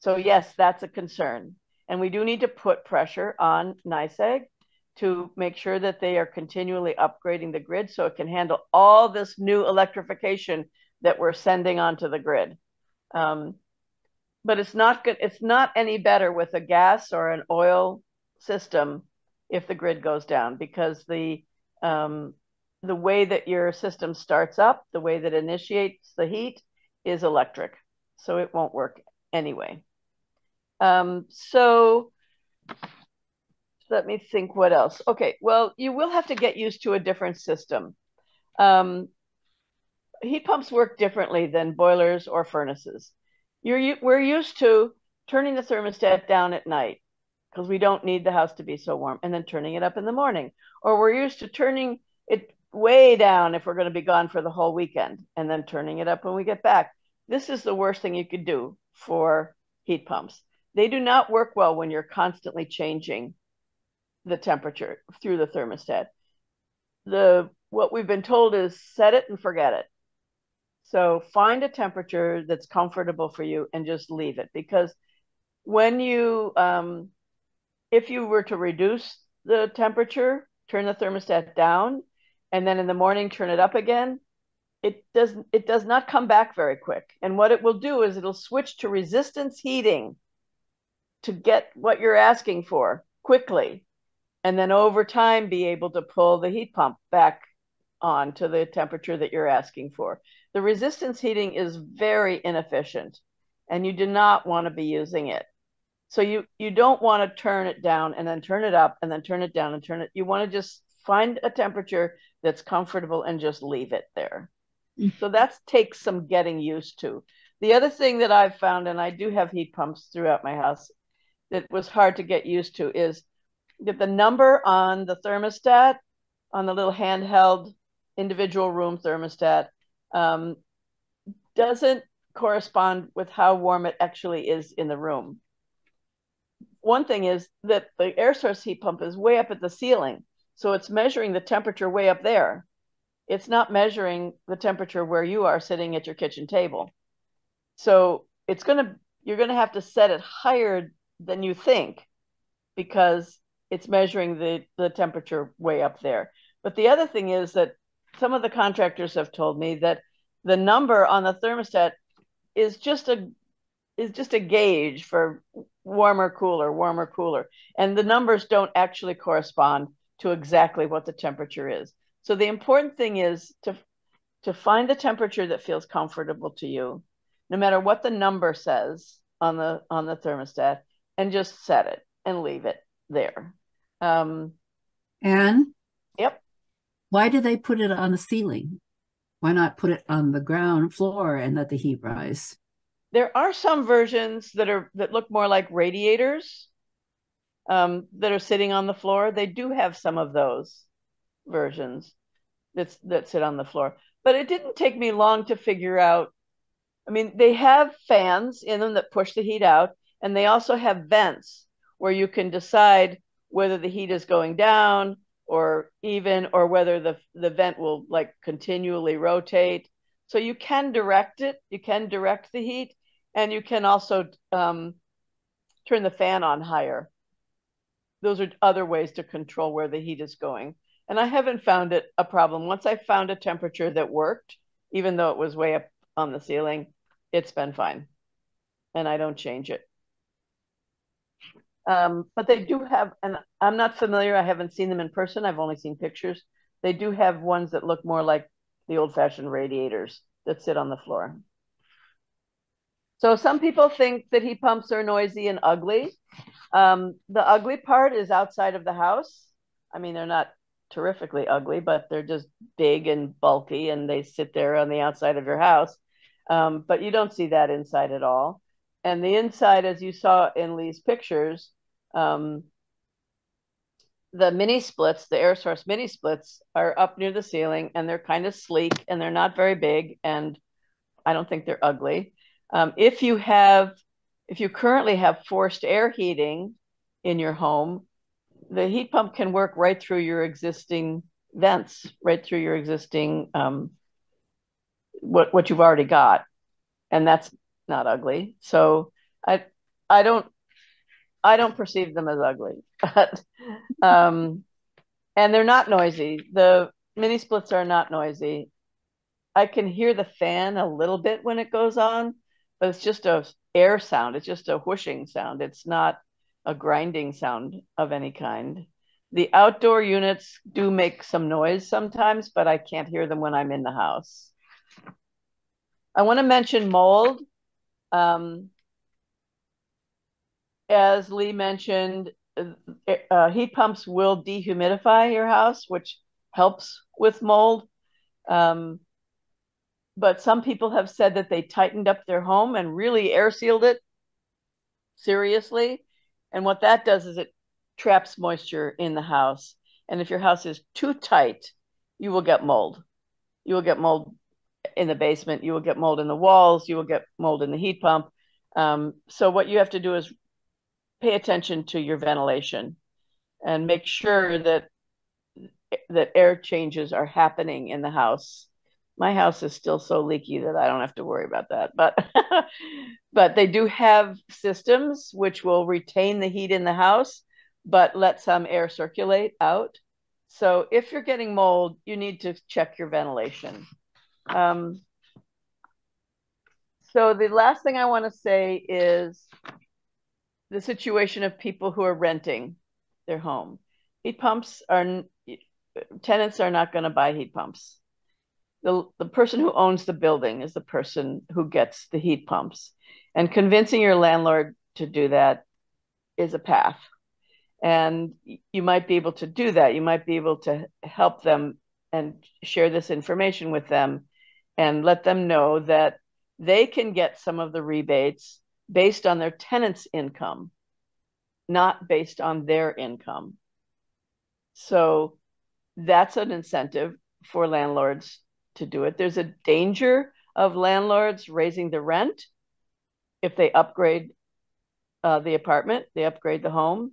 So yes, that's a concern. And we do need to put pressure on NYSEG to make sure that they are continually upgrading the grid so it can handle all this new electrification that we're sending onto the grid. Um, but it's not good. It's not any better with a gas or an oil system if the grid goes down because the um, the way that your system starts up, the way that initiates the heat is electric. So it won't work anyway. Um, so let me think what else. Okay, well, you will have to get used to a different system. Um, heat pumps work differently than boilers or furnaces. You're, we're used to turning the thermostat down at night because we don't need the house to be so warm and then turning it up in the morning. Or we're used to turning it way down if we're going to be gone for the whole weekend and then turning it up when we get back. This is the worst thing you could do for heat pumps. They do not work well when you're constantly changing the temperature through the thermostat. The what we've been told is set it and forget it. So find a temperature that's comfortable for you and just leave it because when you um, if you were to reduce the temperature, turn the thermostat down, and then in the morning turn it up again, it does it does not come back very quick. And what it will do is it'll switch to resistance heating to get what you're asking for quickly and then over time be able to pull the heat pump back on to the temperature that you're asking for. The resistance heating is very inefficient and you do not want to be using it. So you you don't want to turn it down and then turn it up and then turn it down and turn it. You want to just find a temperature that's comfortable and just leave it there. Mm. So that takes some getting used to. The other thing that I've found, and I do have heat pumps throughout my house, that was hard to get used to is that the number on the thermostat, on the little handheld individual room thermostat, um, doesn't correspond with how warm it actually is in the room. One thing is that the air source heat pump is way up at the ceiling. So it's measuring the temperature way up there. It's not measuring the temperature where you are sitting at your kitchen table. So it's going to, you're going to have to set it higher than you think because it's measuring the, the temperature way up there. But the other thing is that some of the contractors have told me that the number on the thermostat is just a is just a gauge for warmer cooler warmer cooler and the numbers don't actually correspond to exactly what the temperature is. So the important thing is to to find the temperature that feels comfortable to you no matter what the number says on the on the thermostat and just set it and leave it there. Um and? Yep. Why do they put it on the ceiling? Why not put it on the ground floor and let the heat rise? There are some versions that are that look more like radiators um, that are sitting on the floor. They do have some of those versions that's that sit on the floor. But it didn't take me long to figure out. I mean, they have fans in them that push the heat out, and they also have vents where you can decide whether the heat is going down or even or whether the the vent will like continually rotate so you can direct it you can direct the heat and you can also um, turn the fan on higher those are other ways to control where the heat is going and i haven't found it a problem once i found a temperature that worked even though it was way up on the ceiling it's been fine and i don't change it um, but they do have, and I'm not familiar, I haven't seen them in person, I've only seen pictures. They do have ones that look more like the old fashioned radiators that sit on the floor. So some people think that heat pumps are noisy and ugly. Um, the ugly part is outside of the house. I mean, they're not terrifically ugly, but they're just big and bulky and they sit there on the outside of your house. Um, but you don't see that inside at all. And the inside, as you saw in Leigh's pictures, um, the mini splits, the air source mini splits, are up near the ceiling and they're kind of sleek and they're not very big. And I don't think they're ugly. Um, if you have, if you currently have forced air heating in your home, the heat pump can work right through your existing vents, right through your existing um, what what you've already got, and that's not ugly. So I I don't I don't perceive them as ugly, <laughs> but um, and they're not noisy. The mini splits are not noisy. I can hear the fan a little bit when it goes on, but it's just a air sound. It's just a whooshing sound. It's not a grinding sound of any kind. The outdoor units do make some noise sometimes, but I can't hear them when I'm in the house. I want to mention mold. Um, as Leigh mentioned, uh, uh, heat pumps will dehumidify your house, which helps with mold. Um, but some people have said that they tightened up their home and really air sealed it seriously. And what that does is it traps moisture in the house. And if your house is too tight, you will get mold. You will get mold in the basement. You will get mold in the walls. You will get mold in the heat pump. Um, so what you have to do is pay attention to your ventilation and make sure that that air changes are happening in the house. My house is still so leaky that I don't have to worry about that. But <laughs> but they do have systems which will retain the heat in the house but let some air circulate out. So if you're getting mold, you need to check your ventilation. Um, so the last thing I want to say is the situation of people who are renting their home. Heat pumps are tenants are not going to buy heat pumps. The, the person who owns the building is the person who gets the heat pumps. And convincing your landlord to do that is a path. And you might be able to do that. You might be able to help them and share this information with them and let them know that they can get some of the rebates based on their tenant's income, not based on their income. So that's an incentive for landlords to do it. There's a danger of landlords raising the rent if they upgrade uh, the apartment, they upgrade the home,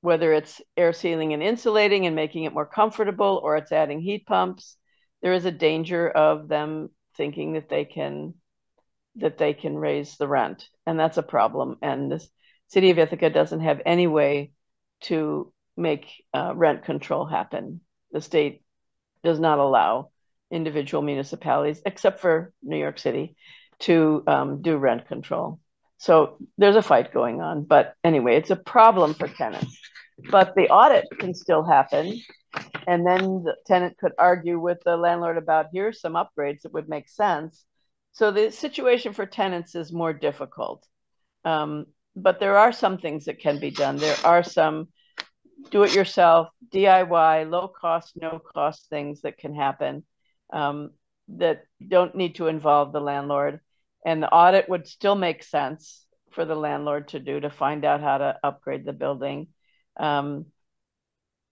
whether it's air sealing and insulating and making it more comfortable or it's adding heat pumps. There is a danger of them thinking that they can that they can raise the rent, and that's a problem. And the city of Ithaca doesn't have any way to make uh, rent control happen. The state does not allow individual municipalities, except for New York City, to um, do rent control. So there's a fight going on. But anyway, it's a problem for tenants. But the audit can still happen. And then the tenant could argue with the landlord about here's some upgrades that would make sense. So the situation for tenants is more difficult. Um, but there are some things that can be done. There are some do it yourself, DIY, low cost, no cost things that can happen um, that don't need to involve the landlord. And the audit would still make sense for the landlord to do to find out how to upgrade the building. Um,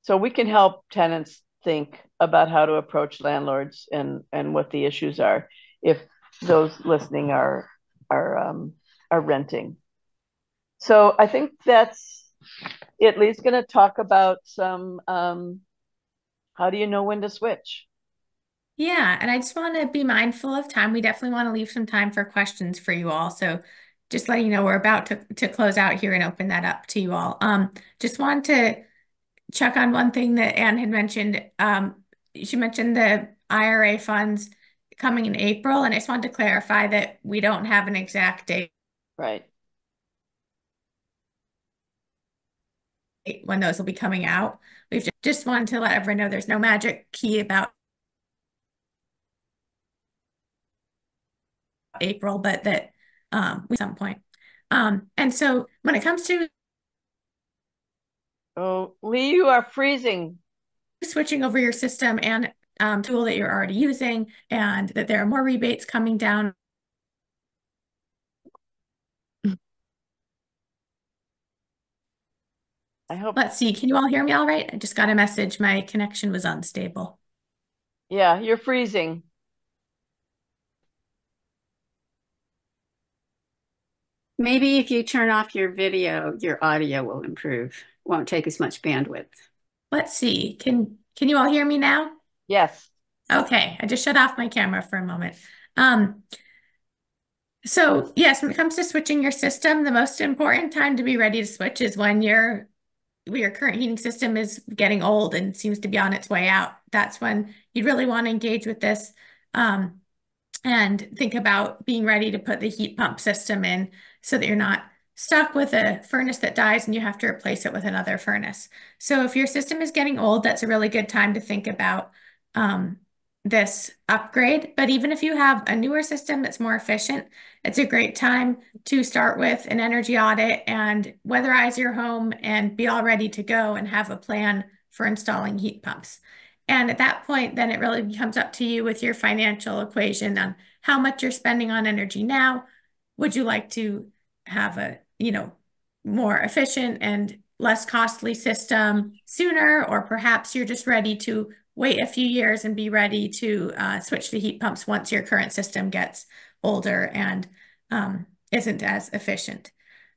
so we can help tenants think about how to approach landlords and, and what the issues are if those listening are are um, are renting. So I think that's it. Leigh's going to talk about some um, how do you know when to switch? Yeah, and I just want to be mindful of time. We definitely want to leave some time for questions for you all. So just letting you know we're about to, to close out here and open that up to you all. Um, just want to check on one thing that Anne had mentioned. Um, she mentioned the IRA funds coming in April, and I just wanted to clarify that we don't have an exact date. Right. When those will be coming out. We've just wanted to let everyone know there's no magic key about April, but that um, at some point. Um, and so when it comes to Oh, Leigh, you are freezing. Switching over your system and um, tool that you're already using, and that there are more rebates coming down. I hope. Let's see. Can you all hear me all right? I just got a message. My connection was unstable. Yeah, you're freezing. Maybe if you turn off your video, your audio will improve. Won't take as much bandwidth. Let's see. Can can you all hear me now? Yes. Okay. I just shut off my camera for a moment. Um, so yes, when it comes to switching your system, the most important time to be ready to switch is when your your current heating system is getting old and seems to be on its way out. That's when you'd really want to engage with this um, and think about being ready to put the heat pump system in so that you're not stuck with a furnace that dies and you have to replace it with another furnace. So if your system is getting old, that's a really good time to think about um, this upgrade. But even if you have a newer system that's more efficient, it's a great time to start with an energy audit and weatherize your home and be all ready to go and have a plan for installing heat pumps. And at that point, then it really becomes up to you with your financial equation on how much you're spending on energy now. Would you like to have a, you know, more efficient and less costly system sooner, or perhaps you're just ready to wait a few years and be ready to uh, switch to heat pumps once your current system gets older and um, isn't as efficient.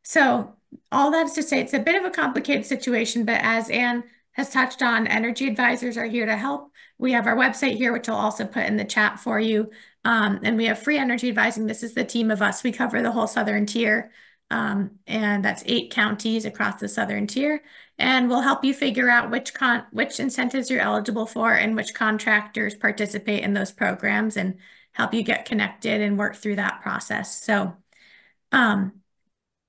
So all that is to say, it's a bit of a complicated situation, but as Anne has touched on, energy advisors are here to help. We have our website here, which I'll also put in the chat for you. Um, and we have free energy advising. This is the team of us. We cover the whole southern tier. Um, and that's eight counties across the southern tier. And we'll help you figure out which con which incentives you're eligible for and which contractors participate in those programs and help you get connected and work through that process. So um,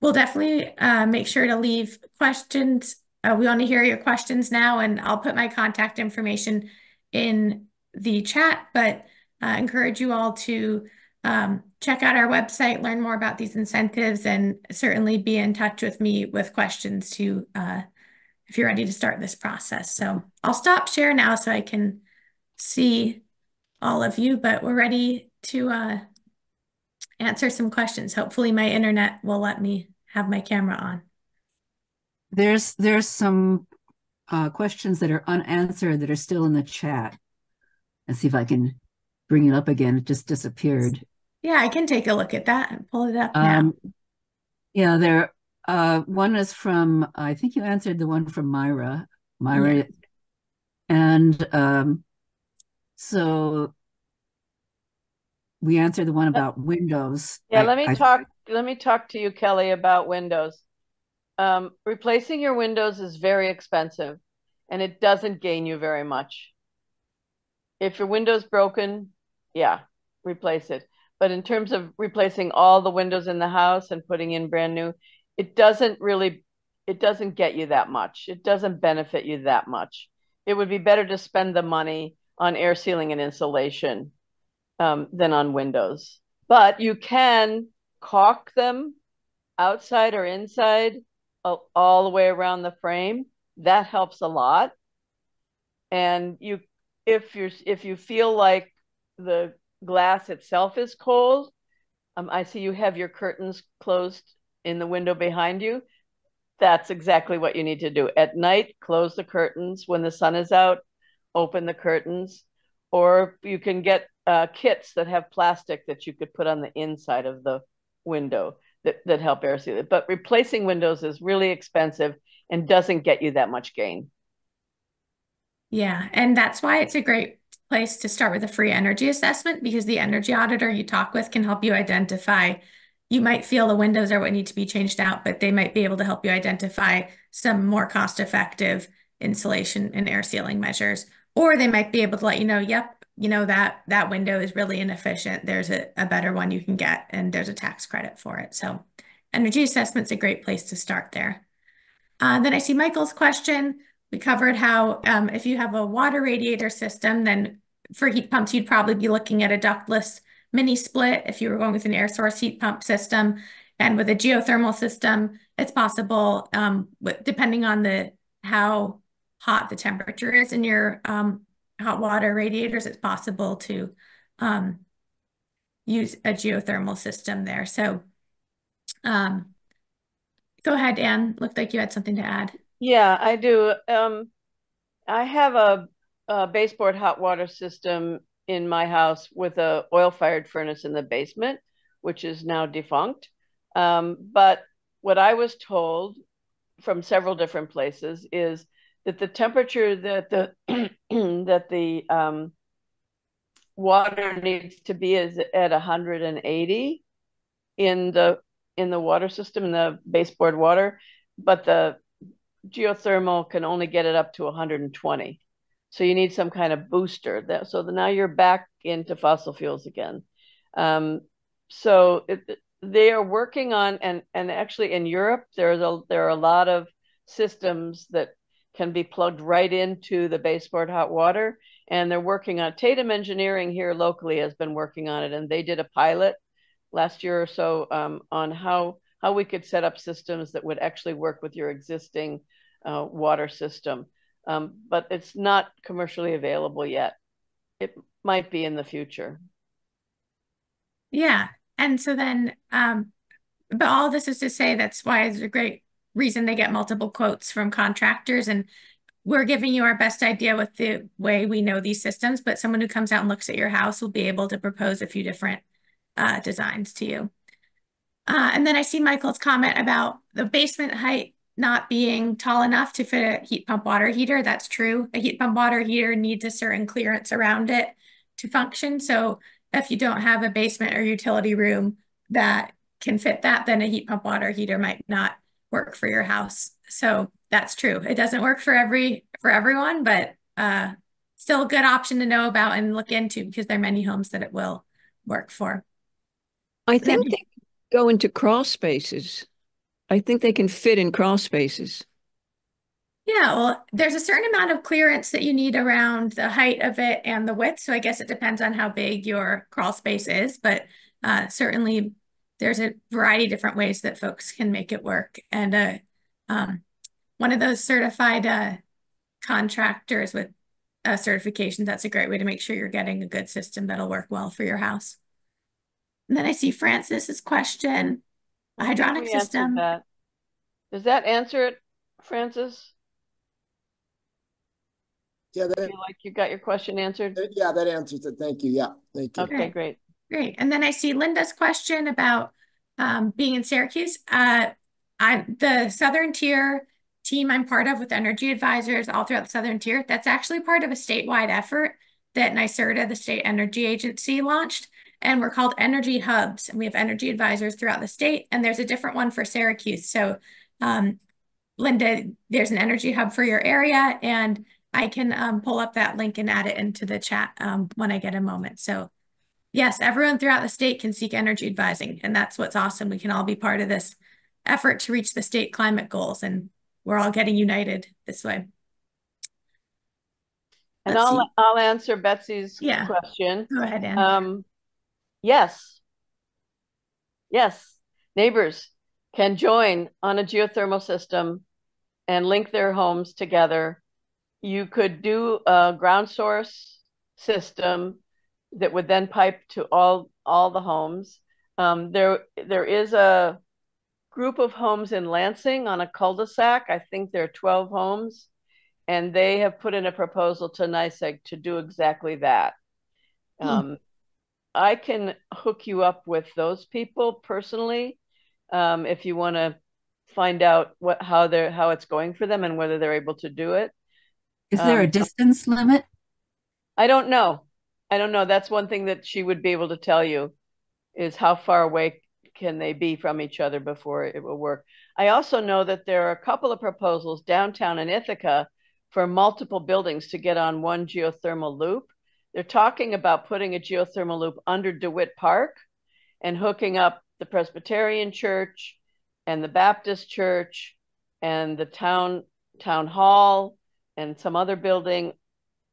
we'll definitely uh, make sure to leave questions. Uh, we want to hear your questions now, and I'll put my contact information in the chat, but uh, encourage you all to um, check out our website, learn more about these incentives, and certainly be in touch with me with questions to uh, if you're ready to start this process. So I'll stop share now so I can see all of you, but we're ready to uh, answer some questions. Hopefully my internet will let me have my camera on. There's there's some uh, questions that are unanswered that are still in the chat. Let's see if I can bring it up again. It just disappeared. Yeah, I can take a look at that and pull it up um, now. Yeah, there. Uh, one is from I think you answered the one from Myra. Myra, yeah. and um, so we answered the one about Windows. Yeah, I, let me I, talk. Let me talk to you, Kelly, about Windows. Um, replacing your Windows is very expensive, and it doesn't gain you very much. If your Windows broken, yeah, replace it. But in terms of replacing all the windows in the house and putting in brand new, it doesn't really, it doesn't get you that much. It doesn't benefit you that much. It would be better to spend the money on air sealing and insulation um, than on windows. But you can caulk them outside or inside all, the way around the frame. That helps a lot. And you, if you're, if you feel like the glass itself is cold, um, I see you have your curtains closed in the window behind you. That's exactly what you need to do. At night, close the curtains. When the sun is out, open the curtains. Or you can get uh, kits that have plastic that you could put on the inside of the window that, that help air seal it. But replacing windows is really expensive and doesn't get you that much gain. Yeah, and that's why it's a great place to start with a free energy assessment because the energy auditor you talk with can help you identify you might feel the windows are what need to be changed out, but they might be able to help you identify some more cost effective insulation and air sealing measures. Or they might be able to let you know, yep, you know that that window is really inefficient. There's a, a better one you can get and there's a tax credit for it. So energy assessment's a great place to start there. Uh, then i see michael's question. We covered how um, if you have a water radiator system then for heat pumps you'd probably be looking at a ductless mini split if you were going with an air source heat pump system. And with a geothermal system it's possible um, depending on the how hot the temperature is in your um, hot water radiators, it's possible to um, use a geothermal system there. So um, go ahead, Anne. Looked like you had something to add. Yeah, I do. Um, I have a, a baseboard hot water system in my house with a oil-fired furnace in the basement, which is now defunct. Um, but what I was told from several different places is that the temperature that the <clears throat> that the um, water needs to be is at 180 in the in the water system in the baseboard water, but the geothermal can only get it up to 120. So you need some kind of booster. That so now you're back into fossil fuels again. Um, so it, they are working on and and actually in Europe there's a there are a lot of systems that can be plugged right into the baseboard hot water. And they're working on Taitem Engineering here locally has been working on it, and they did a pilot last year or so um, on how how we could set up systems that would actually work with your existing uh, water system. Um, but it's not commercially available yet. It might be in the future. Yeah, and so then, um, but all this is to say that's why it's a great reason they get multiple quotes from contractors and we're giving you our best idea with the way we know these systems, but someone who comes out and looks at your house will be able to propose a few different uh, designs to you. Uh, and then I see Michael's comment about the basement height not being tall enough to fit a heat pump water heater. That's true. A heat pump water heater needs a certain clearance around it to function. So if you don't have a basement or utility room that can fit that, then a heat pump water heater might not work for your house. So that's true. It doesn't work for every for everyone, but uh, still a good option to know about and look into because there are many homes that it will work for. I think they go into crawl spaces. I think they can fit in crawl spaces. Yeah, well, there's a certain amount of clearance that you need around the height of it and the width. So I guess it depends on how big your crawl space is, but uh, certainly there's a variety of different ways that folks can make it work. And uh, um, one of those certified uh, contractors with uh, certification, that's a great way to make sure you're getting a good system that'll work well for your house. And then I see Francis's question, a hydronic system. That. Does that answer it, Francis? Yeah, that, feel like you got your question answered? Yeah, that answers it. Thank you. Yeah, thank you. Okay, great. Great. And then I see Linda's question about um, being in Syracuse. Uh, I the Southern Tier team I'm part of with energy advisors all throughout the Southern Tier. That's actually part of a statewide effort that NYSERDA, the state energy agency, launched. And we're called Energy Hubs. And we have energy advisors throughout the state. And there's a different one for Syracuse. So, um, Linda, there's an energy hub for your area. And I can um, pull up that link and add it into the chat um, when I get a moment. So yes, everyone throughout the state can seek energy advising. And that's what's awesome. We can all be part of this effort to reach the state climate goals. And we're all getting united this way. And I'll, I'll answer Betsy's yeah. question. Go ahead, Anne. Um, yes. Yes. Neighbors can join on a geothermal system and link their homes together you could do a ground source system that would then pipe to all all the homes. Um, there there is a group of homes in Lansing on a cul-de-sac. I think there are 12 homes, and they have put in a proposal to NYSEG to do exactly that. Hmm. Um, I can hook you up with those people personally um, if you want to find out what how they're how it's going for them and whether they're able to do it. Is there um, a distance limit? I don't know. I don't know. That's one thing that she would be able to tell you is how far away can they be from each other before it will work. I also know that there are a couple of proposals downtown in Ithaca for multiple buildings to get on one geothermal loop. They're talking about putting a geothermal loop under DeWitt Park and hooking up the Presbyterian Church and the Baptist Church and the town town hall and some other building,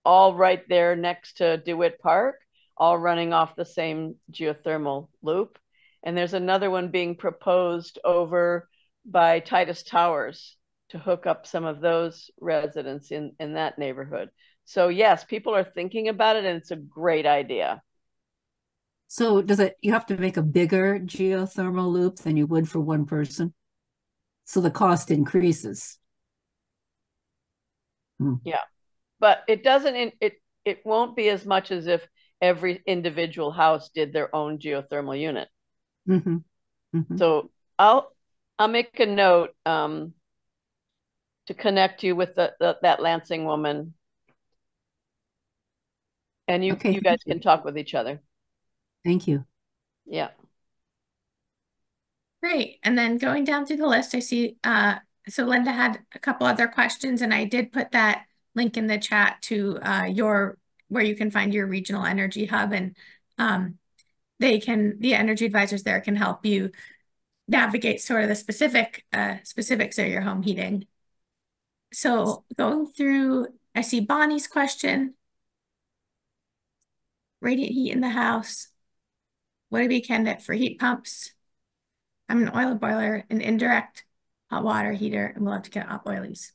all right there next to DeWitt Park, all running off the same geothermal loop. And there's another one being proposed over by Titus Towers to hook up some of those residents in, in that neighborhood. So yes, people are thinking about it and it's a great idea. So does it you have to make a bigger geothermal loop than you would for one person? So the cost increases. Mm. Yeah. But it doesn't it it won't be as much as if every individual house did their own geothermal unit. Mm-hmm. Mm-hmm. So I'll I'll make a note um, to connect you with the, the, that Lansing woman, and you okay, you guys can talk with each other. Thank you. Yeah. Great. And then going down through the list, I see uh, so Linda had a couple other questions and I did put that link in the chat to uh, your, where you can find your regional energy hub and um, they can, the energy advisors there can help you navigate sort of the specific uh, specifics of your home heating. So going through, I see Bonnie's question. Radiant heat in the house. What be a candidate for heat pumps? I'm an oil boiler, an indirect hot water heater, and we'll have to get hot boilies.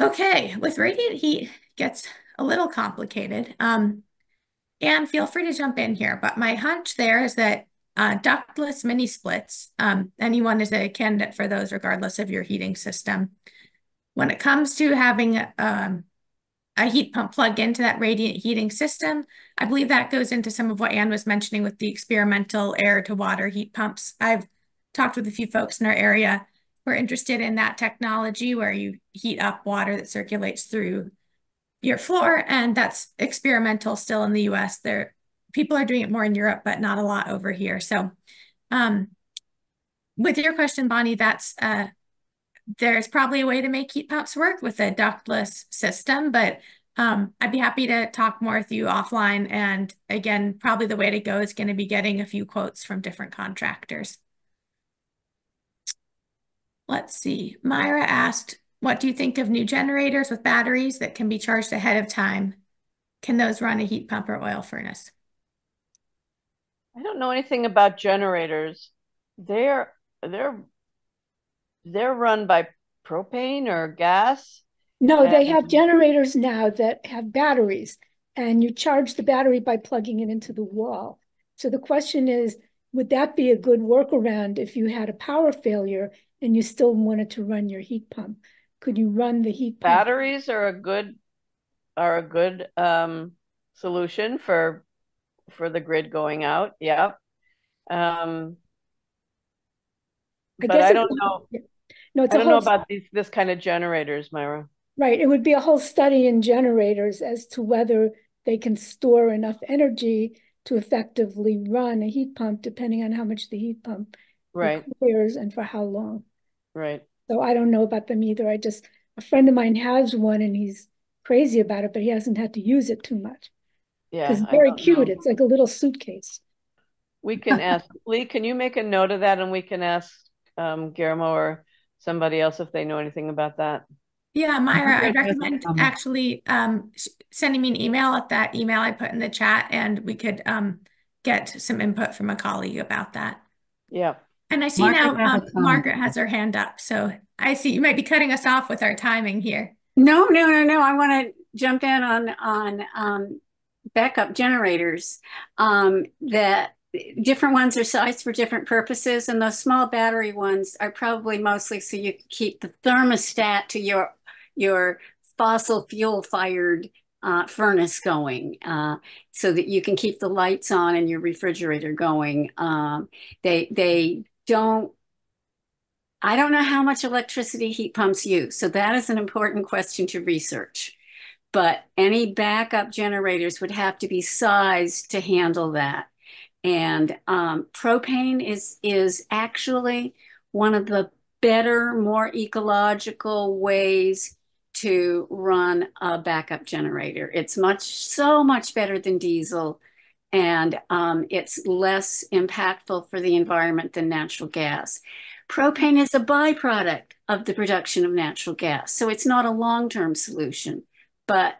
Okay, with radiant heat gets a little complicated. Um, and feel free to jump in here, but my hunch there is that uh, ductless mini splits, um, anyone is a candidate for those regardless of your heating system. When it comes to having um, a heat pump plug into that radiant heating system, I believe that goes into some of what Anne was mentioning with the experimental air to water heat pumps. I've talked with a few folks in our area who are interested in that technology where you heat up water that circulates through your floor. And that's experimental still in the US. There, people are doing it more in Europe, but not a lot over here. So um, with your question, Bonnie, that's uh, there's probably a way to make heat pumps work with a ductless system, but um, I'd be happy to talk more with you offline. And again, probably the way to go is going to be getting a few quotes from different contractors. Let's see. Myra asked, what do you think of new generators with batteries that can be charged ahead of time? Can those run a heat pump or oil furnace? I don't know anything about generators. They're they're they're run by propane or gas. No, they have generators now that have batteries, and you charge the battery by plugging it into the wall. So the question is, would that be a good workaround if you had a power failure and you still wanted to run your heat pump? Could you run the heat pump? Batteries are a good are a good um, solution for for the grid going out. Yeah. Um, I but I don't know. No, it's I don't know about these this kind of generators, Myra. right, it would be a whole study in generators as to whether they can store enough energy to effectively run a heat pump, depending on how much the heat pump Right, requires and for how long. Right. So I don't know about them either. I just, a friend of mine has one and he's crazy about it, but he hasn't had to use it too much. Yeah. It's very cute. know. It's like a little suitcase. We <laughs> can ask Leigh, can you make a note of that and we can ask um Guillermo or somebody else if they know anything about that? Yeah, Myra, I'd recommend actually um, sending me an email at that email I put in the chat, and we could um, get some input from a colleague about that. Yeah. And I see Margaret now has um. Margaret has her hand up, so I see you might be cutting us off with our timing here. No, no, no, no. I want to jump in on on um, backup generators. Um, that different ones are sized for different purposes, and those small battery ones are probably mostly so you can keep the thermostat to your your fossil fuel fired uh, furnace going, uh, so that you can keep the lights on and your refrigerator going. Um, they they don't I don't know how much electricity heat pumps use, so that is an important question to research. But any backup generators would have to be sized to handle that. And um, propane is is actually one of the better, more ecological ways to run a backup generator. It's much so much better than diesel, and um, it's less impactful for the environment than natural gas. Propane is a byproduct of the production of natural gas, so it's not a long-term solution, but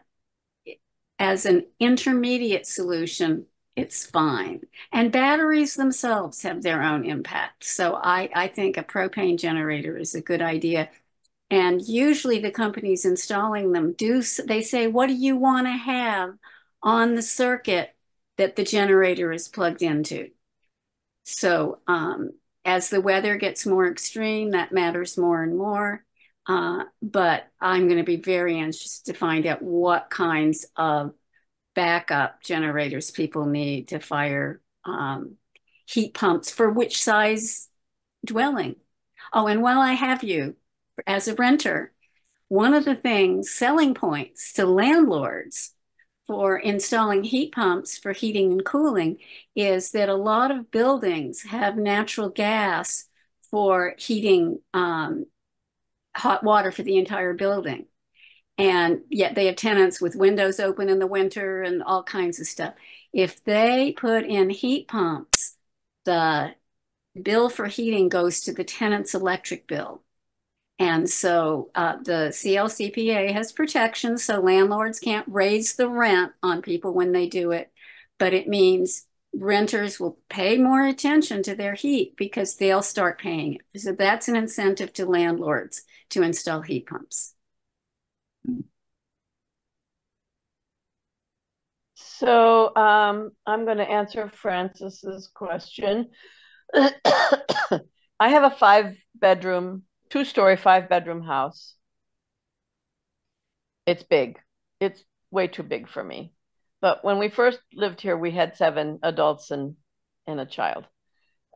as an intermediate solution, it's fine. And batteries themselves have their own impact. So I, I think a propane generator is a good idea. And usually the companies installing them do, they say, what do you want to have on the circuit that the generator is plugged into? So um, as the weather gets more extreme, that matters more and more. Uh, but I'm going to be very anxious to find out what kinds of backup generators people need to fire um, heat pumps for which size dwelling. Oh, and while I have you, as a renter, one of the things, selling points to landlords for installing heat pumps for heating and cooling is that a lot of buildings have natural gas for heating um, hot water for the entire building. And yet they have tenants with windows open in the winter and all kinds of stuff. If they put in heat pumps, the bill for heating goes to the tenant's electric bill. And so uh, the CLCPA has protections, so landlords can't raise the rent on people when they do it. But it means renters will pay more attention to their heat because they'll start paying it. So that's an incentive to landlords to install heat pumps. So um, I'm going to answer Francis's question. <coughs> I have a five bedroom, two story, five bedroom house. It's big. It's way too big for me. But when we first lived here, we had seven adults and and a child.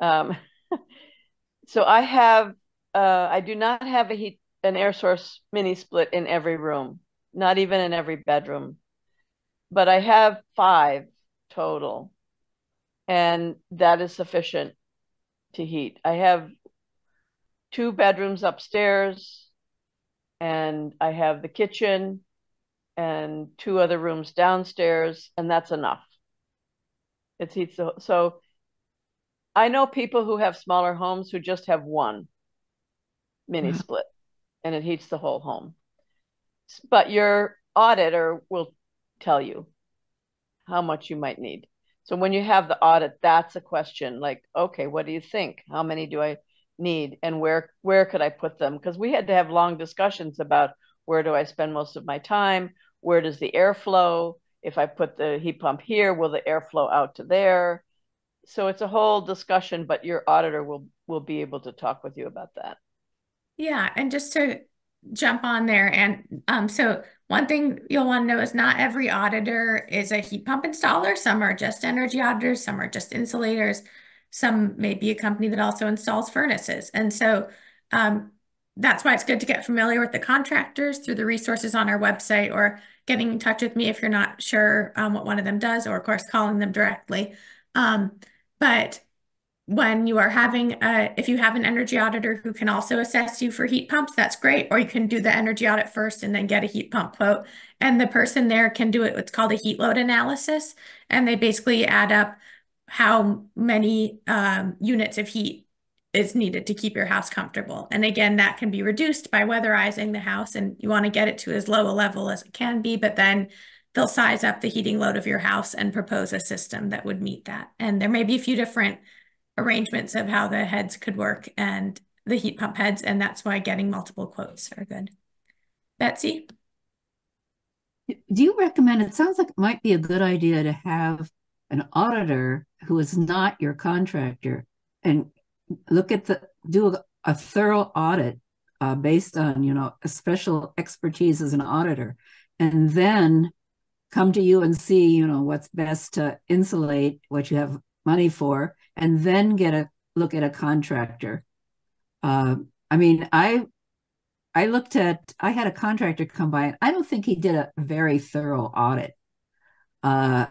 Um, <laughs> so I have, uh, I do not have a heat, an air source mini split in every room, not even in every bedroom. But I have five total, and that is sufficient to heat. I have two bedrooms upstairs, and I have the kitchen and two other rooms downstairs, and that's enough. It heats the, so I know people who have smaller homes who just have one. mini Wow. split and it heats the whole home. But your auditor will tell you how much you might need. So when you have the audit, that's a question like, okay, what do you think? How many do I need and where where could I put them? Because we had to have long discussions about where do I spend most of my time? Where does the air flow? If I put the heat pump here, will the air flow out to there? So it's a whole discussion, but your auditor will will be able to talk with you about that. Yeah, and just to jump on there, and um, so one thing you'll want to know is not every auditor is a heat pump installer. Some are just energy auditors, some are just insulators, some may be a company that also installs furnaces. And so um, that's why it's good to get familiar with the contractors through the resources on our website or getting in touch with me if you're not sure um, what one of them does, or of course calling them directly. Um, but when you are having a, if you have an energy auditor who can also assess you for heat pumps, that's great. Or you can do the energy audit first and then get a heat pump quote. And the person there can do it, what's called a heat load analysis. And they basically add up how many um, units of heat is needed to keep your house comfortable. And again, that can be reduced by weatherizing the house and you want to get it to as low a level as it can be, but then they'll size up the heating load of your house and propose a system that would meet that. And there may be a few different arrangements of how the heads could work and the heat pump heads, and that's why getting multiple quotes are good. Betsy? Do you recommend, it sounds like it might be a good idea to have an auditor who is not your contractor and look at the, do a, a thorough audit uh, based on, you know, a special expertise as an auditor, and then come to you and see, you know, what's best to insulate what you have money for, and then get a look at a contractor. Uh, I mean, I I looked at, I had a contractor come by, and I don't think he did a very thorough audit. Uh,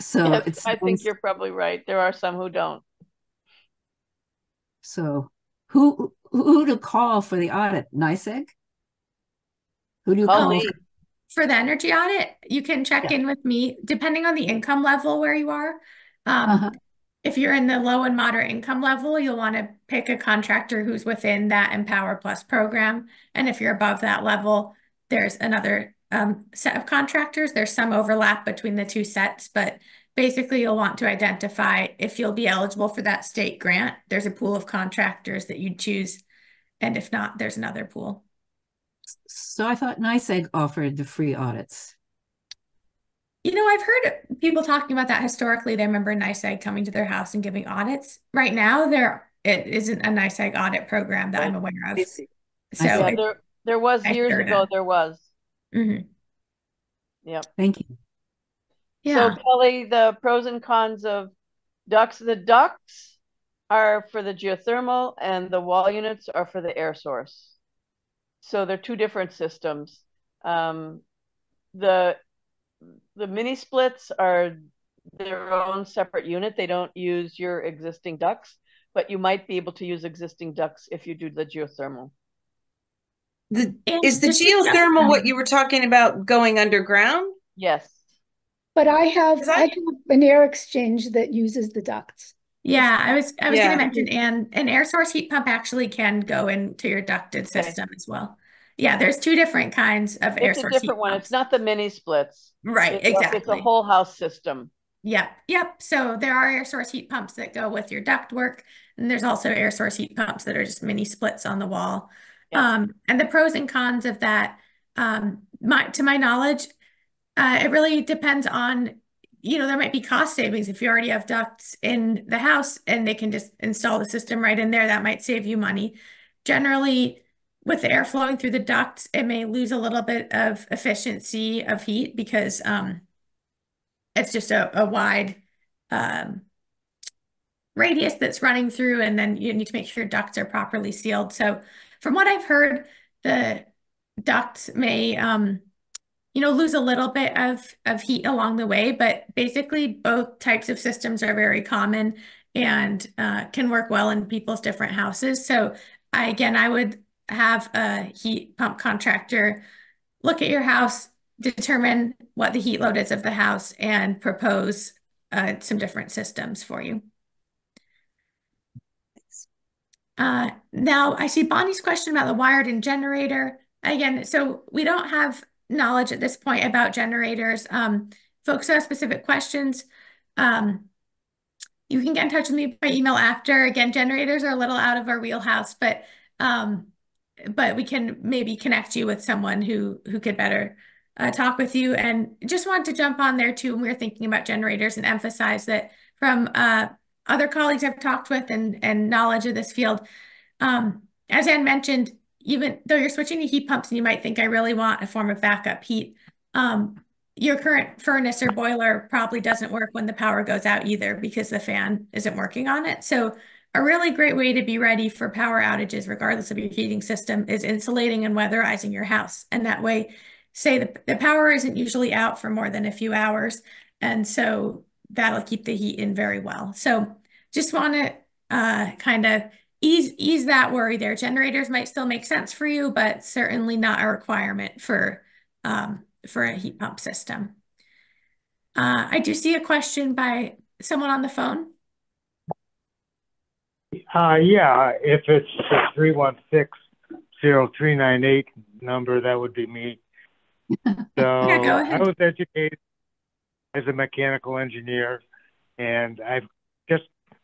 so Yes, it's I think you're probably right. There are some who don't. so who who to call for the audit? NYSEG? Who do you Call call? For the energy audit, you can check Yeah. in with me depending on the income level where you are. Um, Uh-huh. If you're in the low and moderate income level, you'll want to pick a contractor who's within that Empower Plus program. And if you're above that level, there's another um, set of contractors. There's some overlap between the two sets, but basically you'll want to identify if you'll be eligible for that state grant. There's a pool of contractors that you'd choose. And if not, there's another pool. So I thought NYSEG offered the free audits. You know, I've heard people talking about that historically. They remember NYSEG coming to their house and giving audits. Right now, there it isn't a NYSEG audit program that I'm aware of. So, Yeah, there, there was years ago, that. there was. Mhm. Yep. Thank you. Yeah. So Kelly, the pros and cons of ducts, the ducts are for the geothermal and the wall units are for the air source. So they're two different systems. Um, the the mini splits are their own separate unit. They don't use your existing ducts, but you might be able to use existing ducts if you do the geothermal. The, is the just to check geothermal what you were talking about going underground? Yes. But I have, Is I have an air exchange that uses the ducts. Yeah, I was I was Yeah. going to mention, and an air source heat pump actually can go into your ducted Okay. system as well. Yeah, there's two different kinds of air source. It's a source heat different one. It's not the mini splits. Right, It's a- It's a whole house system. Yep, yep. So there are air source heat pumps that go with your duct work, and there's also air source heat pumps that are just mini splits on the wall. Um, and the pros and cons of that, um, my to my knowledge, uh, it really depends on, you know, there might be cost savings if you already have ducts in the house and they can just install the system right in there. That might save you money. Generally, with the air flowing through the ducts, it may lose a little bit of efficiency of heat because um, it's just a, a wide um, radius that's running through, and then you need to make sure ducts are properly sealed. So, from what I've heard, the ducts may, um, you know, lose a little bit of of heat along the way, but basically both types of systems are very common and uh, can work well in people's different houses. So, I, again, I would have a heat pump contractor look at your house, determine what the heat load is of the house, and propose uh, some different systems for you. Uh, now I see Bonnie's question about the wired-in generator. Again, so we don't have knowledge at this point about generators. Um, folks have specific questions, um, you can get in touch with me by email after. Again, generators are a little out of our wheelhouse, but um, but we can maybe connect you with someone who who could better uh, talk with you. And just want to jump on there too when we are thinking about generators and emphasize that from uh, other colleagues I've talked with and and knowledge of this field, um, as Anne mentioned, even though you're switching to heat pumps and you might think I really want a form of backup heat, um, your current furnace or boiler probably doesn't work when the power goes out either because the fan isn't working on it. So a really great way to be ready for power outages, regardless of your heating system, is insulating and weatherizing your house. And that way, say the, the power isn't usually out for more than a few hours. And so that'll keep the heat in very well. So just want to uh, kind of ease ease that worry there. Generators might still make sense for you, but certainly not a requirement for um, for a heat pump system. Uh, I do see a question by someone on the phone. Uh, yeah, if it's the 316-0398 number, that would be me. <laughs> So yeah, go ahead. I was educated as a mechanical engineer, and I've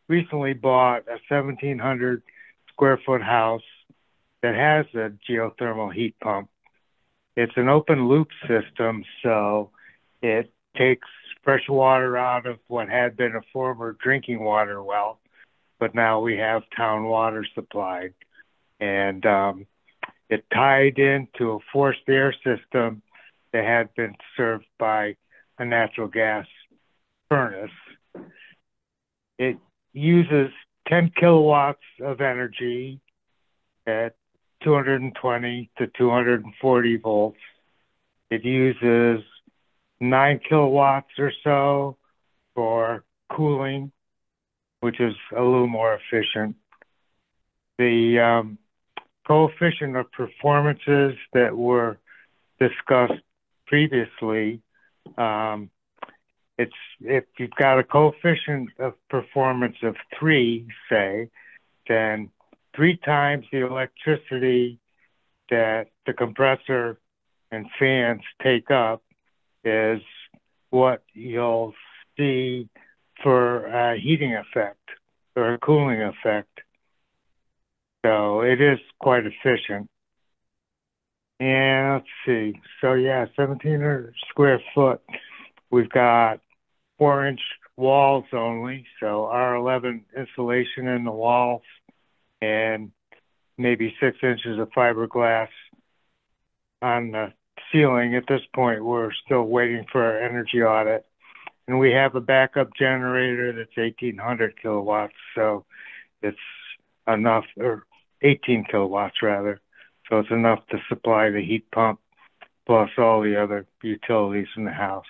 recently bought a 1,700 square foot house that has a geothermal heat pump. It's an open loop system, so it takes fresh water out of what had been a former drinking water well, but now we have town water supplied. And um, it tied into a forced air system that had been served by a natural gas furnace. It uses 10 kilowatts of energy at 220 to 240 volts. It uses 9 kilowatts or so for cooling, which is a little more efficient. The um, coefficient of performances that were discussed previously, um, it's if you've got a coefficient of performance of three, say, then three times the electricity that the compressor and fans take up is what you'll see for a heating effect or a cooling effect. So it is quite efficient. And let's see. So yeah, 1700 square foot. We've got four inch walls only. So R11 insulation in the walls and maybe six inches of fiberglass on the ceiling. At this point, we're still waiting for our energy audit. And we have a backup generator that's 1800 kilowatts, so it's enough, or 18 kilowatts rather. So it's enough to supply the heat pump plus all the other utilities in the house.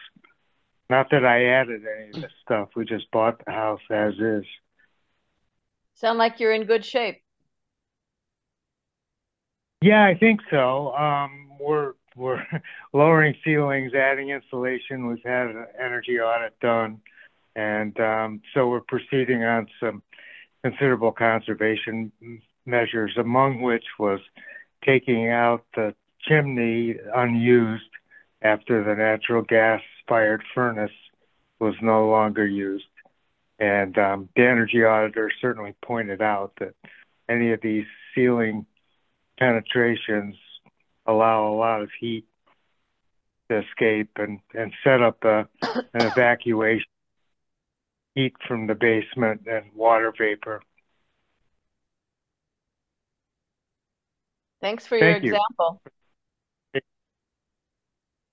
Not that I added any of this stuff, we just bought the house as is. Sound like you're in good shape. Yeah, I think so. Um, we're we're <laughs> lowering ceilings, adding insulation. We've had an energy audit done, and um, so we're proceeding on some considerable conservation measures, among which was taking out the chimney unused after the natural gas fired furnace was no longer used. And um, the energy auditor certainly pointed out that any of these ceiling penetrations allow a lot of heat to escape and, and set up a, an evacuation heat from the basement and water vapor. Thanks for your Thank you. example.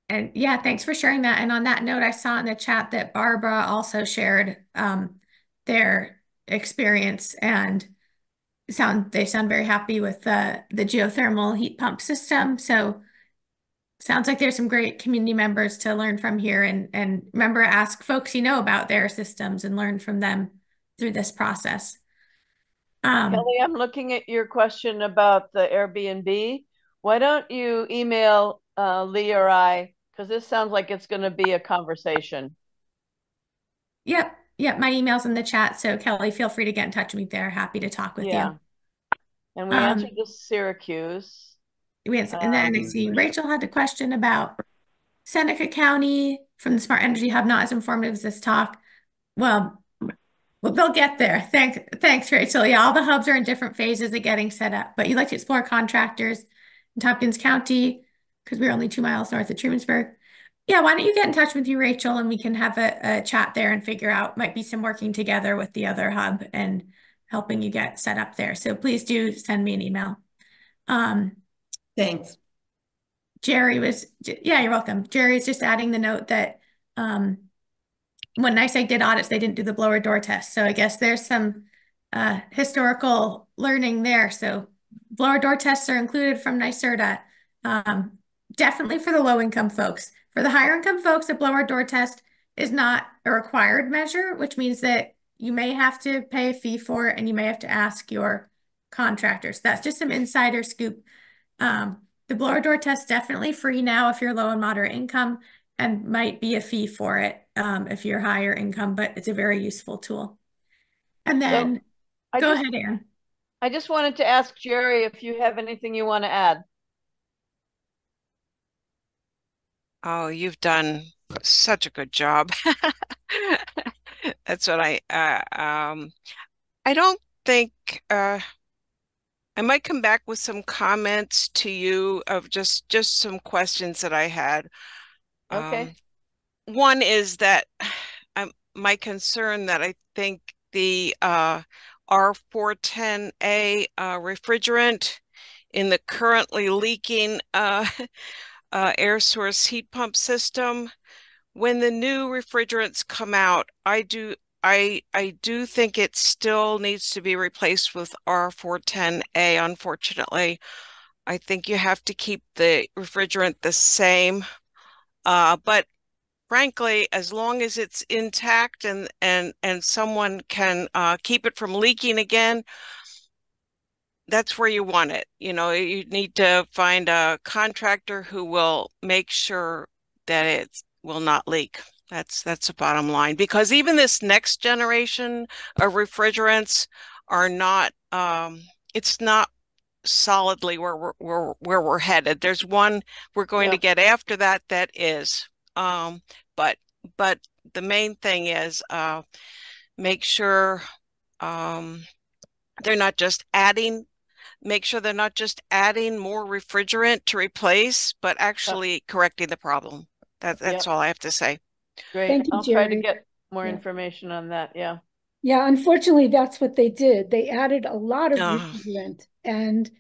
And yeah, thanks for sharing that. And on that note, I saw in the chat that Barbara also shared um, their experience and sound they sound very happy with the the geothermal heat pump system. So sounds like there's some great community members to learn from here. And and remember, ask folks you know about their systems and learn from them through this process. Um, Kelly, I'm looking at your question about the Airbnb. Why don't you email uh, Leigh or I because this sounds like it's going to be a conversation. Yep. Yep. My email's in the chat. So Kelly, feel free to get in touch with me there. Happy to talk with Yeah. you. And we Um, answered the Syracuse. We answered, and then I Um, see Rachel had a question about Seneca County from the Smart Energy Hub, not as informative as this talk. Well, well, they'll get there. Thanks, thanks, Rachel. Yeah, all the hubs are in different phases of getting set up, but you'd like to explore contractors in Tompkins County because we're only two miles north of Trumansburg. Yeah, why don't you get in touch with you, Rachel, and we can have a, a chat there and figure out might be some working together with the other hub and helping you get set up there. So please do send me an email. Um, Thanks. Jerry was, yeah, you're welcome. Jerry is just adding the note that um, when NYSEG did audits, they didn't do the blower door test. So I guess there's some uh, historical learning there. So blower door tests are included from NYSERDA. Um, definitely for the low income folks. For the higher income folks, a blower door test is not a required measure, which means that you may have to pay a fee for it and you may have to ask your contractors. That's just some insider scoop. Um, the blower door test definitely free now if you're low and moderate income and might be a fee for it um, if you're higher income, but it's a very useful tool. And then I go just- ahead, Anne. I just wanted to ask Jerry if you have anything you want to add. Oh, you've done such a good job. <laughs> That's what I uh, um I don't think uh I might come back with some comments to you of just just some questions that I had. Okay. Um, one is that I'm my concern that I think the uh R410A uh, refrigerant in the currently leaking uh, <laughs> uh, air source heat pump system. When the new refrigerants come out, I do I I do think it still needs to be replaced with R410A. Unfortunately, I think you have to keep the refrigerant the same. Uh, but frankly, as long as it's intact and and and someone can uh, keep it from leaking again, that's where you want it. You know, you need to find a contractor who will make sure that it will not leak. That's that's the bottom line. Because even this next generation of refrigerants are not um it's not solidly where we're where, where we're headed. There's one we're going to get after that that is. Um but but the main thing is uh make sure um they're not just adding make sure they're not just adding more refrigerant to replace, but actually correcting the problem. That, that's all I have to say. Great. Thank you, I'll try to Jerry. get more Yeah. information on that. Yeah. Yeah, unfortunately, that's what they did. They added a lot of Ugh. refrigerant and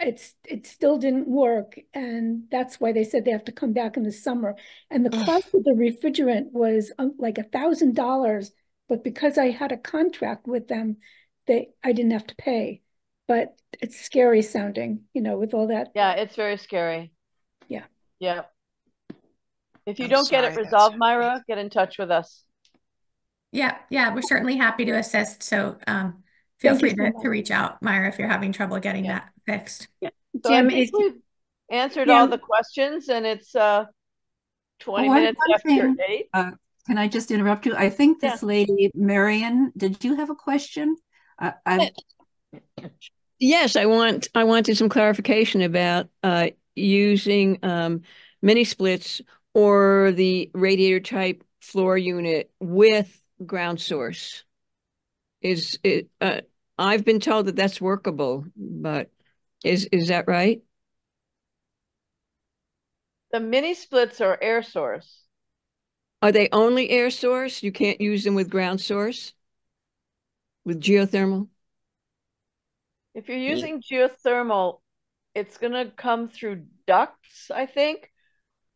it's it still didn't work. And that's why they said they have to come back in the summer. And the Ugh. cost of the refrigerant was um, like a thousand dollars, but because I had a contract with them, they I didn't have to pay. But it's scary sounding, you know, with all that. Yeah, it's very scary. Yeah. Yeah. If you I'm don't get it resolved, okay. Myra, get in touch with us. Yeah, yeah, we're certainly happy to assist. So um, feel Thank free to, much. to reach out, Myra, if you're having trouble getting Yeah. that fixed. So I Jim, think is, we've answered all the questions and it's uh 20 one- minutes after thing. eight. Uh, can I just interrupt you? I think this lady, Marion, did you have a question? I, I, Yes, I want I wanted some clarification about uh, using um, mini splits or the radiator type floor unit with ground source. Is it? Uh, I've been told that that's workable, but is is that right? The mini splits are air source. Are they only air source? You can't use them with ground source? With geothermal? If you're using geothermal, it's gonna come through ducts, I think,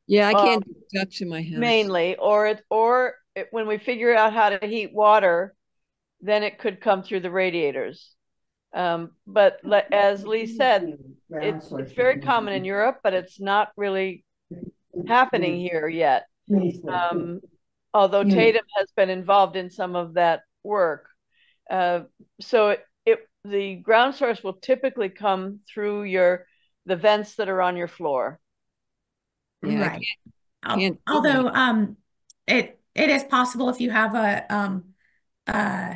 Yeah, I can't do ducts in my house. mainly, or it or it, when we figure out how to heat water, then it could come through the radiators. Um, but le- as Leigh said, it's it's very common in Europe, but it's not really happening here yet. Um, although Taitem has been involved in some of that work. Uh, so it the ground source will typically come through your the vents that are on your floor. Yeah, Right. Al- Although um, it it is possible if you have a um, uh,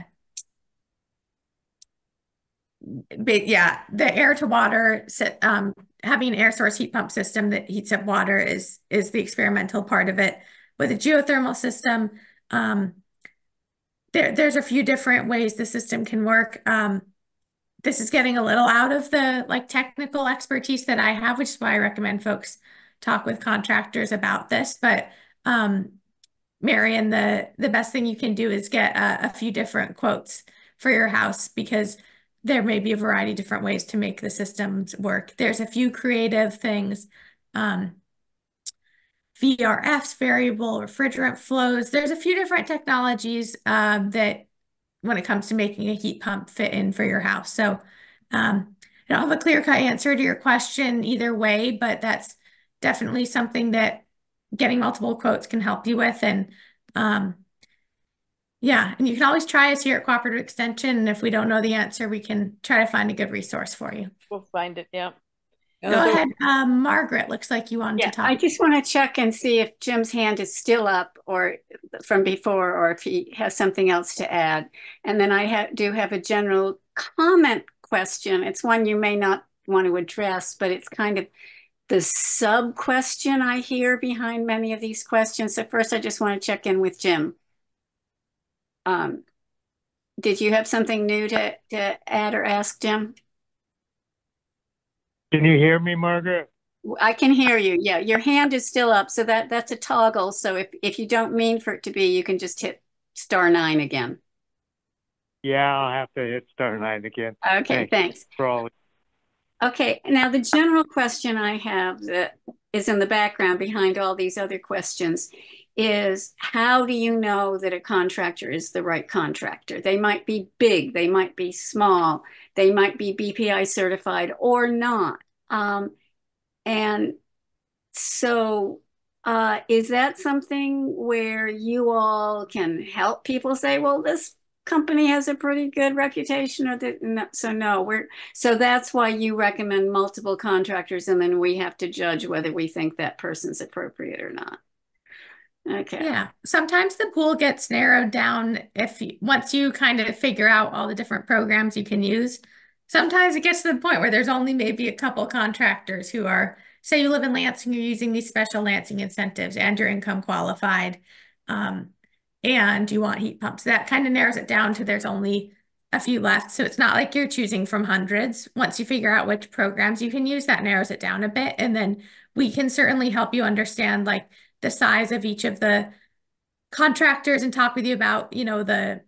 but yeah, the air to water, um, having an air source heat pump system that heats up water is is the experimental part of it. With a geothermal system, um, there there's a few different ways the system can work. Um, this is getting a little out of the like technical expertise that I have, which is why I recommend folks talk with contractors about this. But um, Marion, the the best thing you can do is get a, a few different quotes for your house because there may be a variety of different ways to make the systems work. There's a few creative things. Um, VRFs, variable refrigerant flows. There's a few different technologies um, that when it comes to making a heat pump fit in for your house. So um, I don't have a clear cut answer to your question either way, but that's definitely something that getting multiple quotes can help you with. And um, yeah, and you can always try us here at Cooperative Extension. And if we don't know the answer, we can try to find a good resource for you. We'll find it. Yeah. Go ahead. Um, Margaret, looks like you wanted yeah, to talk. I just want to check and see if Jim's hand is still up or from before, or if he has something else to add. And then I ha do have a general comment question. It's one you may not want to address, but it's kind of the sub question I hear behind many of these questions. So first, I just want to check in with Jim. Um, did you have something new to, to add or ask, Jim? Can you hear me, Margaret? I can hear you. Yeah, your hand is still up, so that that's a toggle. So if if you don't mean for it to be, you can just hit star nine again. Yeah, I'll have to hit star nine again. Okay, thanks. thanks. For all. Okay, now the general question I have that is in the background behind all these other questions is how do you know that a contractor is the right contractor? They might be big, they might be small, they might be BPI certified or not. Um, and so uh, is that something where you all can help people say, well, this company has a pretty good reputation or that no, so no we're so that's why you recommend multiple contractors and then we have to judge whether we think that person's appropriate or not Okay. Yeah. Sometimes the pool gets narrowed down if you, once you kind of figure out all the different programs you can use. Sometimes it gets to the point where there's only maybe a couple contractors who are, say you live in Lansing, you're using these special Lansing incentives and you're income qualified, um, and you want heat pumps. That kind of narrows it down to there's only a few left. So it's not like you're choosing from hundreds. Once you figure out which programs you can use, that narrows it down a bit. And then we can certainly help you understand like the size of each of the contractors and talk with you about, you know, the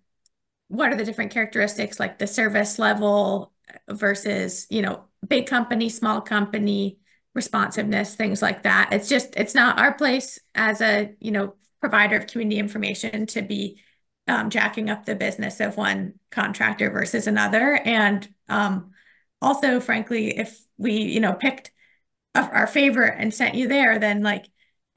what are the different characteristics like the service level versus, you know, big company, small company, responsiveness, things like that. It's just it's not our place as a, you know, provider of community information to be um, jacking up the business of one contractor versus another. And um, also, frankly, if we, you know, picked our favorite and sent you there, then like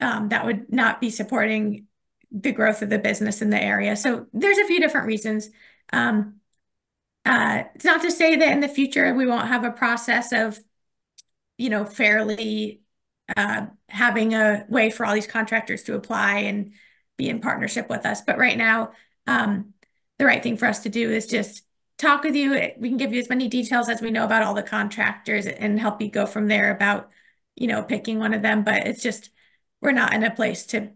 um, that would not be supporting the growth of the business in the area. So there's a few different reasons. Um, uh, it's not to say that in the future we won't have a process of, you know, fairly uh, having a way for all these contractors to apply and be in partnership with us. But right now, um, the right thing for us to do is just talk with you. We can give you as many details as we know about all the contractors and help you go from there about, you know, picking one of them. But it's just we're not in a place to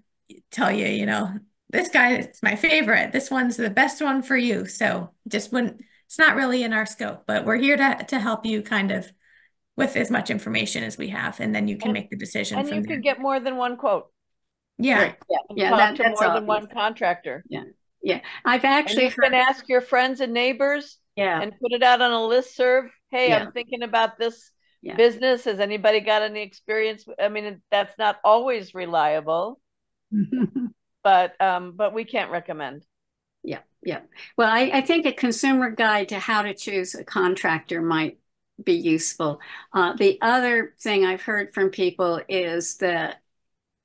tell you, you know, this guy is my favorite. This one's the best one for you. So just wouldn't, it's not really in our scope, but we're here to, to help you kind of with as much information as we have. And then you can and, make the decision. And you there. can get more than one quote. Yeah. Right. Yeah. yeah that, to more than one contractor. Yeah. Yeah. I've actually and you heard... can ask your friends and neighbors yeah. and put it out on a list serve. Hey, yeah. I'm thinking about this yeah. business? Has anybody got any experience? I mean that's not always reliable. <laughs> But um but we can't recommend. Yeah yeah. Well I, I think a consumer guide to how to choose a contractor might be useful. Uh, the other thing i've heard from people is that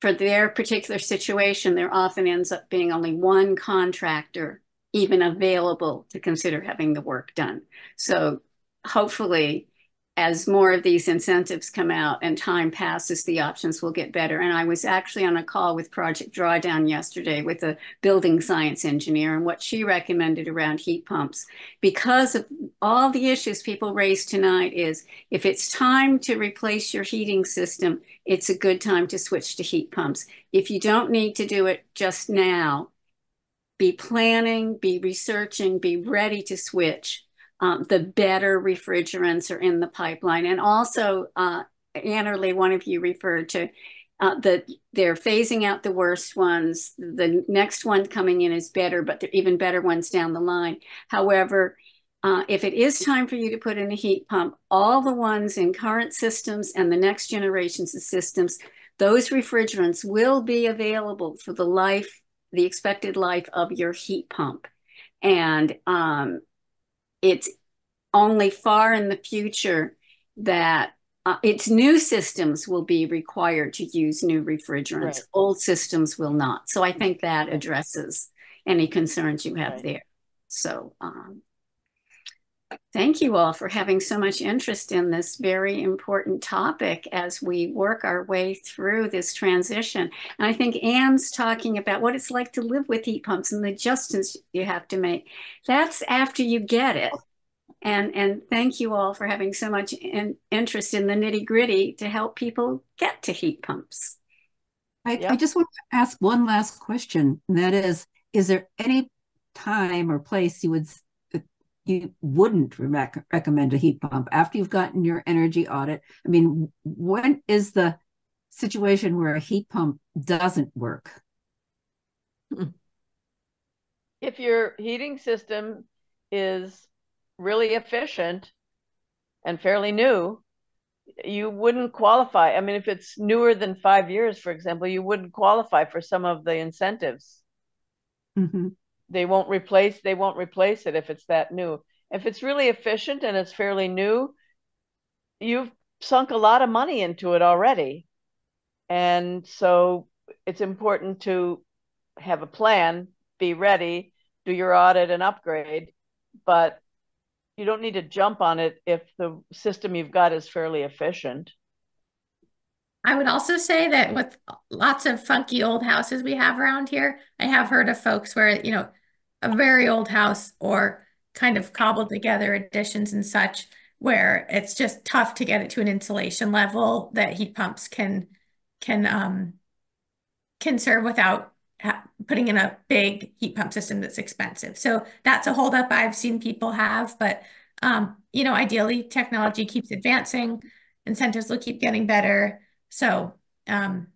for their particular situation there often ends up being only one contractor even available to consider having the work done. So hopefully as more of these incentives come out and time passes, the options will get better. And I was actually on a call with Project Drawdown yesterday with a building science engineer and what she recommended around heat pumps. Because of all the issues people raised tonight is if it's time to replace your heating system, it's a good time to switch to heat pumps. If you don't need to do it just now, be planning, be researching, be ready to switch um, the better refrigerants are in the pipeline. And also, uh, Anne or Leigh, one of you referred to uh, that they're phasing out the worst ones. The next one coming in is better, but there are even better ones down the line. However, uh, if it is time for you to put in a heat pump, all the ones in current systems and the next generations of systems, those refrigerants will be available for the life, the expected life of your heat pump. And um, it's only far in the future that uh, its new systems will be required to use new refrigerants. Right. Old systems will not. So I think that addresses any concerns you have right. there. So um, thank you all for having so much interest in this very important topic as we work our way through this transition. And I think Anne's talking about what it's like to live with heat pumps and the adjustments you have to make. That's after you get it. And, and thank you all for having so much in, interest in the nitty gritty to help people get to heat pumps. I, yep. I just want to ask one last question, and that is, is there any time or place you would you wouldn't rec recommend a heat pump after you've gotten your energy audit? I mean, when is the situation where a heat pump doesn't work? If your heating system is really efficient and fairly new, you wouldn't qualify. I mean, if it's newer than five years, for example, you wouldn't qualify for some of the incentives. Mm-hmm. They won't replace. They won't replace it if it's that new. If it's really efficient and it's fairly new, you've sunk a lot of money into it already, and so it's important to have a plan, be ready, do your audit and upgrade, but you don't need to jump on it if the system you've got is fairly efficient. I would also say that with lots of funky old houses we have around here, I have heard of folks where, you know, a very old house or kind of cobbled together additions and such, where it's just tough to get it to an insulation level that heat pumps can can um can serve without putting in a big heat pump system that's expensive. So that's a holdup I've seen people have, but um, you know, ideally technology keeps advancing, incentives will keep getting better. So, um,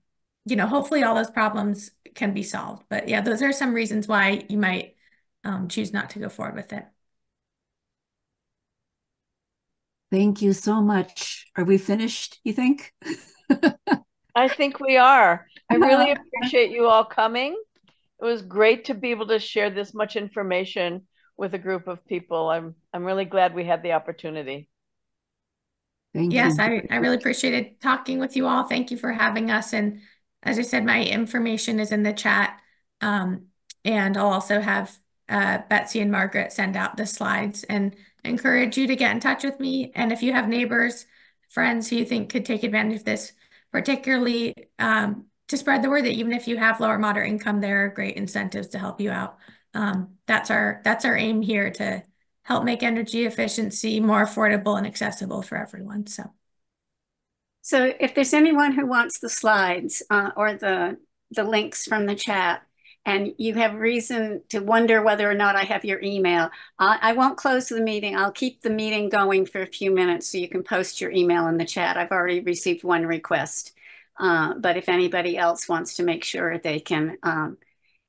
you know, hopefully all those problems can be solved. But yeah, those are some reasons why you might um, choose not to go forward with it. Thank you so much. Are we finished, you think? I think we are. I really <laughs> appreciate you all coming. It was great to be able to share this much information with a group of people. I'm I'm really glad we had the opportunity. Thank yes, you. I, I really appreciated talking with you all. Thank you for having us. And as I said, my information is in the chat. Um, and I'll also have uh, Betsy and Margaret send out the slides and encourage you to get in touch with me. And if you have neighbors, friends who you think could take advantage of this, particularly um, to spread the word that even if you have lower moderate income, there are great incentives to help you out. Um, that's our that's our aim here to help make energy efficiency more affordable and accessible for everyone. So, so if there's anyone who wants the slides uh, or the the links from the chat, and you have reason to wonder whether or not I have your email, I, I won't close the meeting. I'll keep the meeting going for a few minutes so you can post your email in the chat. I've already received one request. Uh, but if anybody else wants to make sure they can um,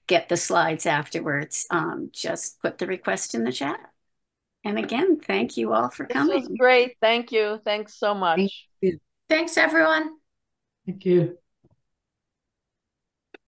get the slides afterwards, um, just put the request in the chat. And again, thank you all for coming. This was great. Thank you. Thanks so much. Thank Thanks, everyone. Thank you.